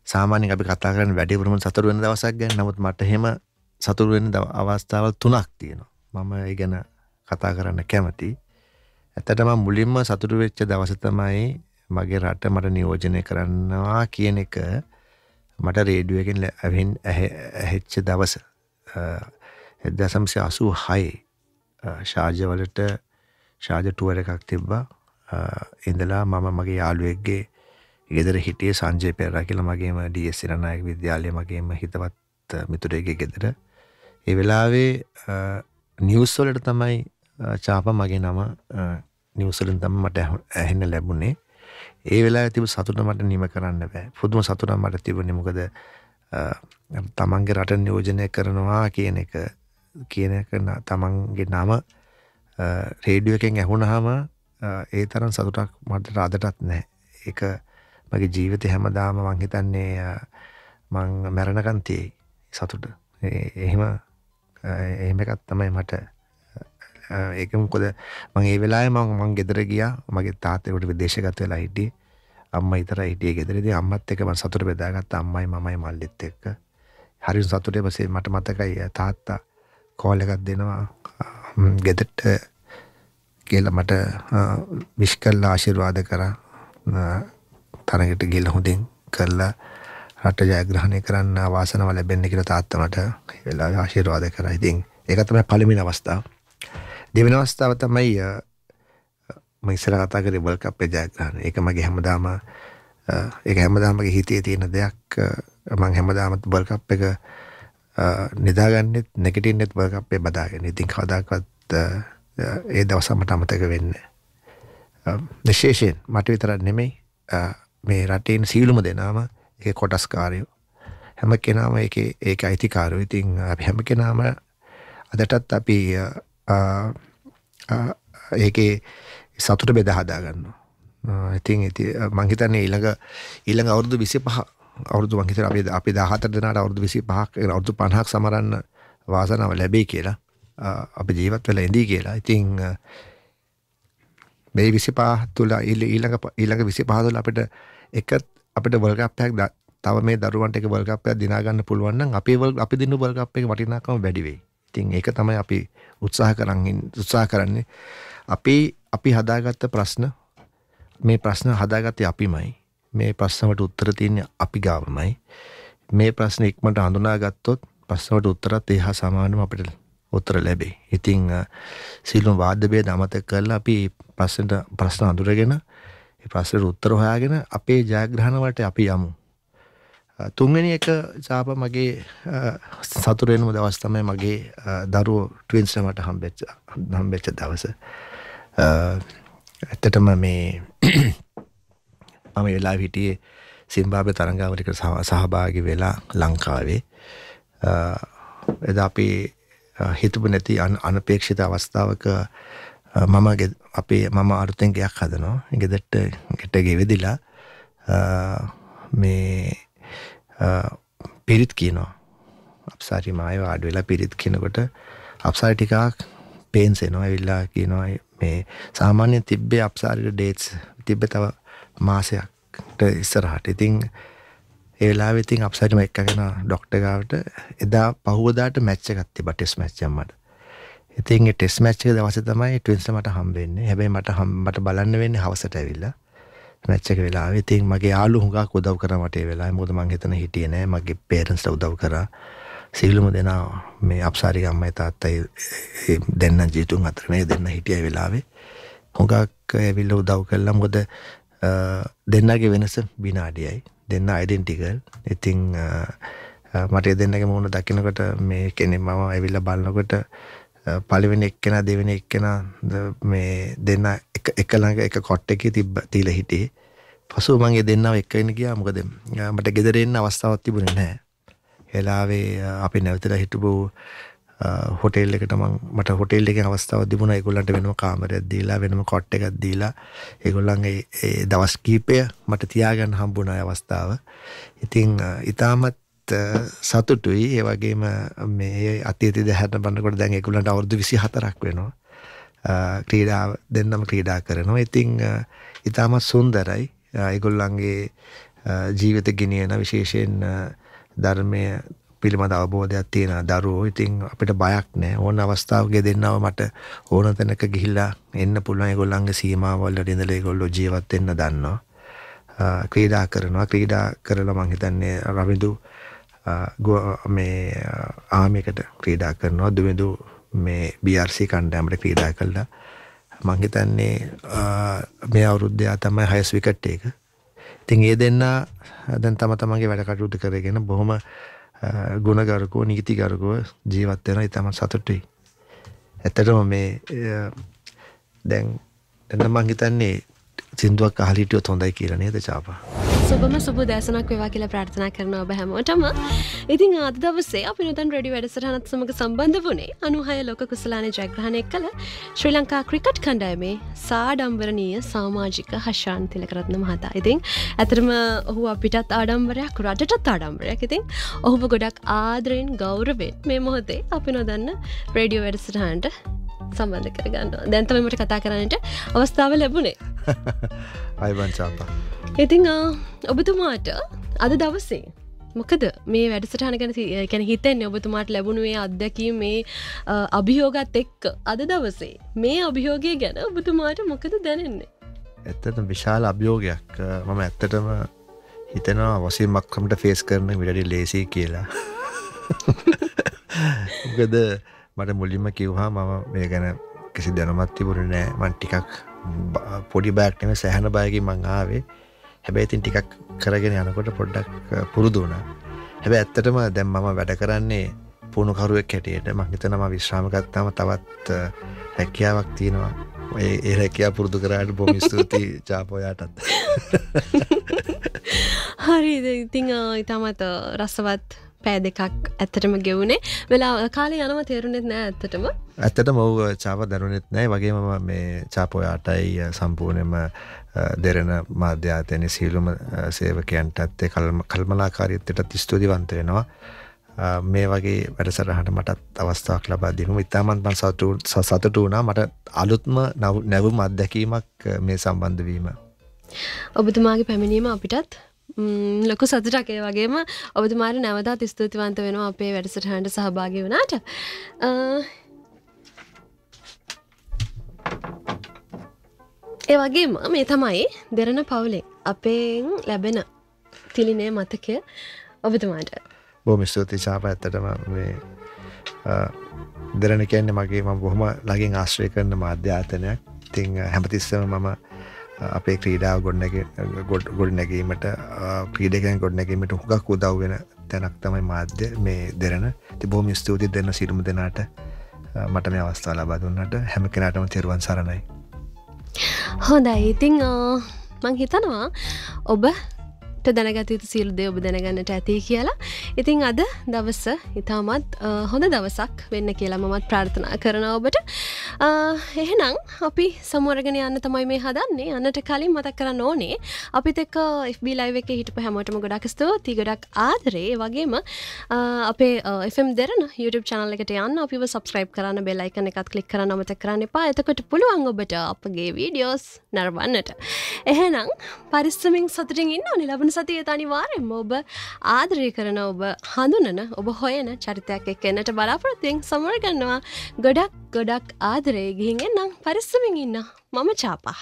සාමාන්‍ය අපි කතා කරන වැඩිපුරම සතුට වෙන දවසක් ගැන. නමුත් මට හෙම සතුට වෙන අවස්ථාවල් තුනක් තියෙනවා. මම ඒ ගැන කතා කරන්න කැමති ඇතටම මුලින්ම සතුටු වෙච්ච දවස තමයි මගේ රට මට නියෝජනය කරන්නවා කියන එක. මට රේඩුවකින් ඇවින් ඇහෙච්ච දවස. එදසම්සය අසූ හයි ශාජවලට ශාජටුවර එකක් තිබ්බා. ඉඳලා මම මගේ යාළුවෙක්ගේ ගෙදර හිටිය සංජය පෙරා කියල මගේම ඩස් සිරනායක විද්‍යාලය මගේම හිතවත් මිතුරේගේ ගෙදර. ඒ වෙලාවේ නිවස්වලට තමයි චාප මගේ නම නිවසලින් තම මට ඇහෙන්න ලැබුණේ. ඒ වෙලා තිබ සතුට මට නිම කරන්න බෑ. පුදුම සතුට මට තිබුණ මොකද තමන්ගේ රට නියෝජනය කරනවා කියන එක කියන එක තමන්ගේ නම රේඩියුවකෙන් ඇහුණහම ඒ තරම් සතුටක් මට රාදටත් නෑ. එක මගේ ජීවිත හැමදාම මං හිතන්නේ මං මැරණකන්තියයි සතුට. එහෙම එහෙම එකත් තමයි මට ඒක මොකද මං ඒ වෙලාවේ මං මං ගෙදර ගියා. මගේ තාත්තේකට විදේශගත වෙලා හිටියේ. අම්මා විතරයි හිටියේ ගෙදරදී. අම්මත් එක්ක මං සතුට බෙදාගත්තා. අම්මයි මමයි මල්ලිත් එක්ක. හරි සතුටේ පස්සේ මට මතකයි තාත්තා කෝල් එකක් දෙනවා. ගෙදරට කියලා මට විශ් කල්ලා ආශිර්වාද කරා. තරගට ගිල්ල හොඳින් කරලා රට ජයග්‍රහණය කරන්න වාසනව ලැබෙන්න කියලා තාත්තමට වෙලා ආශිර්වාද කර. ඉතින් ඒකතම පළමින අවස්ථාව. දෙවෙන අවස්ථාව තමයි මයිසර කතා කරේ වල්කප්පේ ජයග්‍රහණ ඒක මගේ හැමදාම ඒක හැමදාමගේ හිතේ තියෙන දෙයක්. මං හැමදාමත් බල්කප් එක නිදාගන්නෙත් නැගටින්නෙත් වර්කප්පේ බදාගෙන. ඉතින් කවදාකත් ඒ දවසමට අමතක වෙන්න නිශේෂයෙන් මට විතරත් නෙමෙයි මේ රටේන් සීලුම දෙනාම එක කොටස්කාරයෝ. හැම කෙනාම එක ඒක අයිතිකාරු ඉතින් අපි හැම කෙනාම අදටත් අපි ඒකේ සතුට බෙද හදාගන්න ඉතින් ඉති මංහිතන්නේ ඊළඟ ඊළඟ අවුරුදු විසි පහ අවුරුදු මංහිතර අපි අපි දහතර දෙනාට අවුරුදු විසි පහක් අවුරුදු පණහක් සමරන්න වාසනාව ලැබේ කියලා අපි ජීවත් වෙලා ඉදී කියලා. ඉතිං මේ විසි පහ තුළ ඉල්ල ඊළඟ ඊළඟ විසි පහතුල අපිට එක අපිට වල්ගපයක් තව මේ දරුවන්ට එක වල්ගපයක් දිනාගන්න පුළුවන්න අපේ වල් අපි දින්න වල්ගප් එක වටිනාකම වැඩිවේ ඉතින් ඒක තමයි අපි උත්සාහ කරන්න උත්සාහ කරන්නේ. අපි අපි හදාගත්ත ප්‍රශ්න මේ ප්‍රශ්න හදාගත්තේ අපිමයි. මේ ප්‍රශ්නවට උත්තර තියන්නේ අපි ගාවමයි. මේ ප්‍රශ්න ඉක්මට හඳුනාගත්තොත් ප්‍රශ්නවට උත්තරත් ඒ හා සමානම අපිට උත්තර ලැබේ ඉතිං සිල්ලුම් වාද්‍යබේ දමත කරලා අපි ප්‍රශ්නට ප්‍රශ්න අඳුරගෙන ප්‍රශ්නට උත්තර හොයාගෙන අපේ ජයග්‍රහණවට අපි යමු. තුන්වෙනි එක චාප මගේ සතුරෙන්ම දවස් තමයි මගේ දරුවෝ ටවින්ස්ලමට හම්බෙච්ච හම්බෙච්ච දවස. ඇත්තටම මේ මම වෙලා හිටියේ සිම්බාබ තරංගාවලික සහභාගි වෙලා ලංකාවේ. එද අපි හිතුපු නැති අනපේක්ෂිත අවස්ථාවක මම අපේ මම අරුතෙන් ගයක් හදනවා. ගෙදෙට්ට ගෙට ගෙවෙදිලා මේ පිරිත් කියනවා. අපසාරි මාය වාඩ වෙලා පිරිත් කියනකොට අපසාරි ටිකාක් පේන්සෙනවා ඇවිල්ලා කියනවා මේ සාමාන්‍ය තිබ්බේ අපසාරිට ඩේට්ස් තිබ්බ තව මාසයක්ට ඉස්සරහට. ඉතිං ඒලා ඉතින් අපසයිටම එක්කගෙන ඩොක්ටගාවට එදා පහුවදාට මැච්ච ගත්ති බටෙස් මැච්චම්මට ඉතින් ටෙස් මච්චක දවස තමයි ටවින්ස මට හම්බෙන්නේ හැබයි මට හම්බට බලන්න වෙන්න හවසට ඇවිල්ලා මැච්චක වෙලා ඉතින් මගේ යාලු හුඟක් උදව් කර මට වෙලා මුද මං හිතන හිටිය නෑ. මගේ පේරන්ස්ට උදව් කර. සිල්ලුම දෙනා මේ අපසාරික අම්මයි තාත්තයි දෙන්න ජීතුන් අතරනේ දෙන්න හිටිය වෙලාවේ. හොඟක් ඇවිල්ල උදව් කරලා මොද දෙන්නගේ වෙනස බිනාඩියයි දෙන්න අයිඩෙන්ටිකල් ඉතිං මට දෙන්නක මුණ දකිනකොට මේ කෙනෙ මම ඇවිල්ල බලන්නකොට පලිවෙන එක්කෙන දෙවෙන එක්කෙන මේ දෙන්න එක ළඟ එක කොට් එක තිබ්බ තීල හිටියේ. පසු මගේ දෙන්නාව එක්කෙන කියා මොකද මට ගෙදරෙන්න අවස්ථාවත් තිබුණ නෑ හෙලාවේ අපි නැවතලා හිටපු හොටෙල් එකට මං මට හොටෙල් එක අවස්ථාව තිබුණ. ඒගොල්ලන්ට වෙනම කාමරයක් දීලා වෙනම කොට් එකක් දීලා ඒගොල්ලන්ගේ ඒ දවස් කීපය මට තියාගන්න හම්බුණ අවස්ථාව. ඉතින් ඊටමත් සතුටුයි ඒ වගේම මේ අතීතය දැහැට බන්නකොට දැන් ඒගොල්ලන්ට අවුරුදු 24ක් වෙනවා. ක්‍රීඩාව දෙන්නම ක්‍රීඩා කරනවා. ඉතින් ඊටමත් සුන්දරයි. ඒගොල්ලන්ගේ ජීවිත ගෙනියන විශේෂයෙන් ධර්මය පිළිබඳ අවබෝධයක් තියෙන දරුවෝ ඉතින් අපිට බයක් නෑ ඕන අවස්ථාවගේ දෙන්නව මට ඕන තැනක ගිහිල්ලා එන්න පුළුවන් ඒගොල්ලන්ගේ සීමාවල් වල ඉඳලා ඒගොල්ලෝ ජීවත් වෙන්න දන්නවා ක්‍රීඩා කරනවා ක්‍රීඩා කරලා මං හිතන්නේ රවිදු මේ ආමිකට ක්‍රීඩා කරනවා. දුවිදු මේ BRC කණ්ඩෑමට ක්‍රීඩා කළා. මං හිතන්නේ මේ අවුරුද්දයා තමයි හයස් විකට් එක. ඉතින් ඒ දෙන්න දැන් තම තමන්ගේ වැඩ කටයුතු කරගෙන බොහොම ගුණගරුකෝ නීතිගරුකෝ ජීවත් වෙන ඉතාම සතුටුයි. ඇත්තටම මේ දැන් දැන් මං හිතන්නේ සින්දුවක් අහලා හිටියොත් හොඳයි කියලා නේද චාපා? සුබම සුබ දැසනක් වේවා කියලා ප්‍රාර්ථනා කරනවා ඔබ හැමෝටම. ඉතින් අද දවසේ අපි නූතන රෙඩි වැඩසටහනත් සමග සම්බන්ධ වුණේ 96 ලෝක කුසලානේ ජයග්‍රහණය කළ ශ්‍රී ලංකා ක්‍රිකට් කණ්ඩායමේ සාඩම්බරණීය සමාජික හෂාන් තිලකරත්න මහතා. ඉතින් ඇතරම ඔහු අපිටත් ආඩම්බරයක් රටටත් ආඩම්බරයක්. ඉතින් ඔහුව ගොඩක් ආදරයෙන් ගෞරවෙන් මේ මොහොතේ අපි නොදන්න රේඩියෝ වැඩසටහනට සම්බන්ධ කරගන්න දැන්තමට කතා කරන්නට අවස්ථාව ලැබුණේ. (laughs) අයිබන් චාපා ඉතිං ඔබතුමාට අද දවසේ මොකද මේ වැඩසටහන ගැන ගැන හිතෙන් ඔබතුමාට ලැබුණුවේ අත්දැකීම මේ අභියෝගත් එක්ක අද දවසේ මේ අභියෝගය ගැන ඔබතුමාට මොකද දැනෙන්නේ? ඇත්තට විශාල අභියෝගයක්. මම ඇත්තටම හිතනවා වසීමක්කමට ෆේස් කරන විඩඩි ලේසි කියලා. (laughs) ගද මට මුලින්ම කිව්හා මම මේ ගැන කිසි දැනමත් තිබුණ නෑ. මන් ටිකක් පොඩි බෑක්ටම සැහැන බයකි මං ආවේ. හැබැයි ඉතින් ටිකක් කරගෙන යනකොට පොඩ්ඩක් පුරුදු වුණා. හැබැ ඇත්තටම දැම් මම වැඩ කරන්නේ පුුණුකරුවෙක් හැටියට. මහිතනම විශ්‍රාමගත්තාම තවත් හැකියාවක් තියෙනවා. ඒ රැකයා පුරුදු කරාට බොම ස්තුතියි ජාපොයාටත් (laughs) හරි. ඉතිං ඉතාමත් රසවත් පෑ දෙකක් ඇත්තටම ගෙවුණේ වෙලා කාලේ යනව තේරුණෙත් නෑ ඇත්තටම. ඇත්තට මොව් චාප දරුණෙත් නෑ. වගේම මේ චාපොයාටයි සම්පූර්ණයම දෙරෙන මාධ්‍යාතයන සීලුම සේවකයන්ටත් කල්ම කල්මලාකාරීත්තට ස්තුතිවන්ත වෙනවා. මේ වගේ වැඩසරහට මටත් අවස්ථාවක් ලබා දිනුම ඉතාමත් මන් සතු සතුට වුණා. මට අලුත්ම නව නැවුම් අත්දැකීමක් මේ සම්බන්ධවීම. ඔබතුමාගේ පැමිණීම අපිටත් ලොකු සතුටක් ඒ වගේම. ඔබතුමාට නැවතත් ස්තුතිවන්ත වෙනවා අපේ වැඩසටහනට සහභාගි වුණාට. ඒ වගේම මේ තමයි දෙරණ පවුලේ අපෙන් ලැබෙන තිලිනේ මතකය ඔබතුමාට. බොහොම ස්තුතියි ශාප ඇත්තටම මේ දෙරණ කියන්නේ මගේ මම බොහොම ළඟින් ආශ්‍රය කරන මාධ්‍යාතනයක්. ඉතින් හැමතිස්සම මම අපේ ක්‍රීඩාව ගොඩ ගොඩ නැගීමට ක්‍රීඩකයන් ගොඩ නැගීමට හුඟක් උදව් වෙන තැනක් තමයි මාධ්‍ය මේ දෙරණ. ඉතින් බොහොම ස්තුතියි දෙන්න සිරුම දෙනාට මට මේ අවස්ථාව ලබා දුන්නට හැම කෙනාටම තෙරුවන් සරණයි. හොඳයි ඉතිං මං හිතනවා ඔබ දැනගත යුතු සියලු දේ ඔබ දැනගන්නට ඇති කියලා. ඉතිං අද දවස ඉතාමත් හොඳ දවසක් වෙන්න කියලා මමත් ප්‍රාර්ථනා කරන ඔබට. එහෙනම් අපි සමුවරගෙන යන්න තමයි මේ හදන්නේ. අන්නට කලින් මතක් කරන්න ඕනේ අපිත් එක්ක FB ලයිව් එකේ හිටපු හැමෝටම ගොඩක් ස්තුතියි ගොඩක් ආදරේ. වගේම අපේ FM දෙරන YouTube channel එකට යන්න අපිව subscribe කරන්න bell icon එකත් click කරන්න අමතක කරන්න එපා. එතකොට පුළුවන් ඔබට අපගේ වීඩියෝස් නරඹන්නට එහෙනම් පරිස්සමින් සතුටින් ඉන්න ඕනේ. ලබන සතියේ අනිවාර්යෙන්ම ඔබ ආදරය කරන ඔබ හඳුනන ඔබ හොයන චරිතයක් එක්ක එන්නට බලාපොරොත්තුෙන් සමර ගන්නවා. ගොඩක් ගොඩක් ආදරේ ගිහින් එන්නම්. පරිස්සමින් ඉන්න. මම චාපා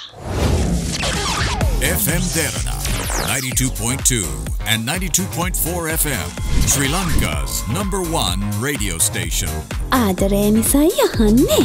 FM Derana 92.2 and 92.4 FM Sri Lanka's number one radio station. ආදරය නිසයි අහන්නේ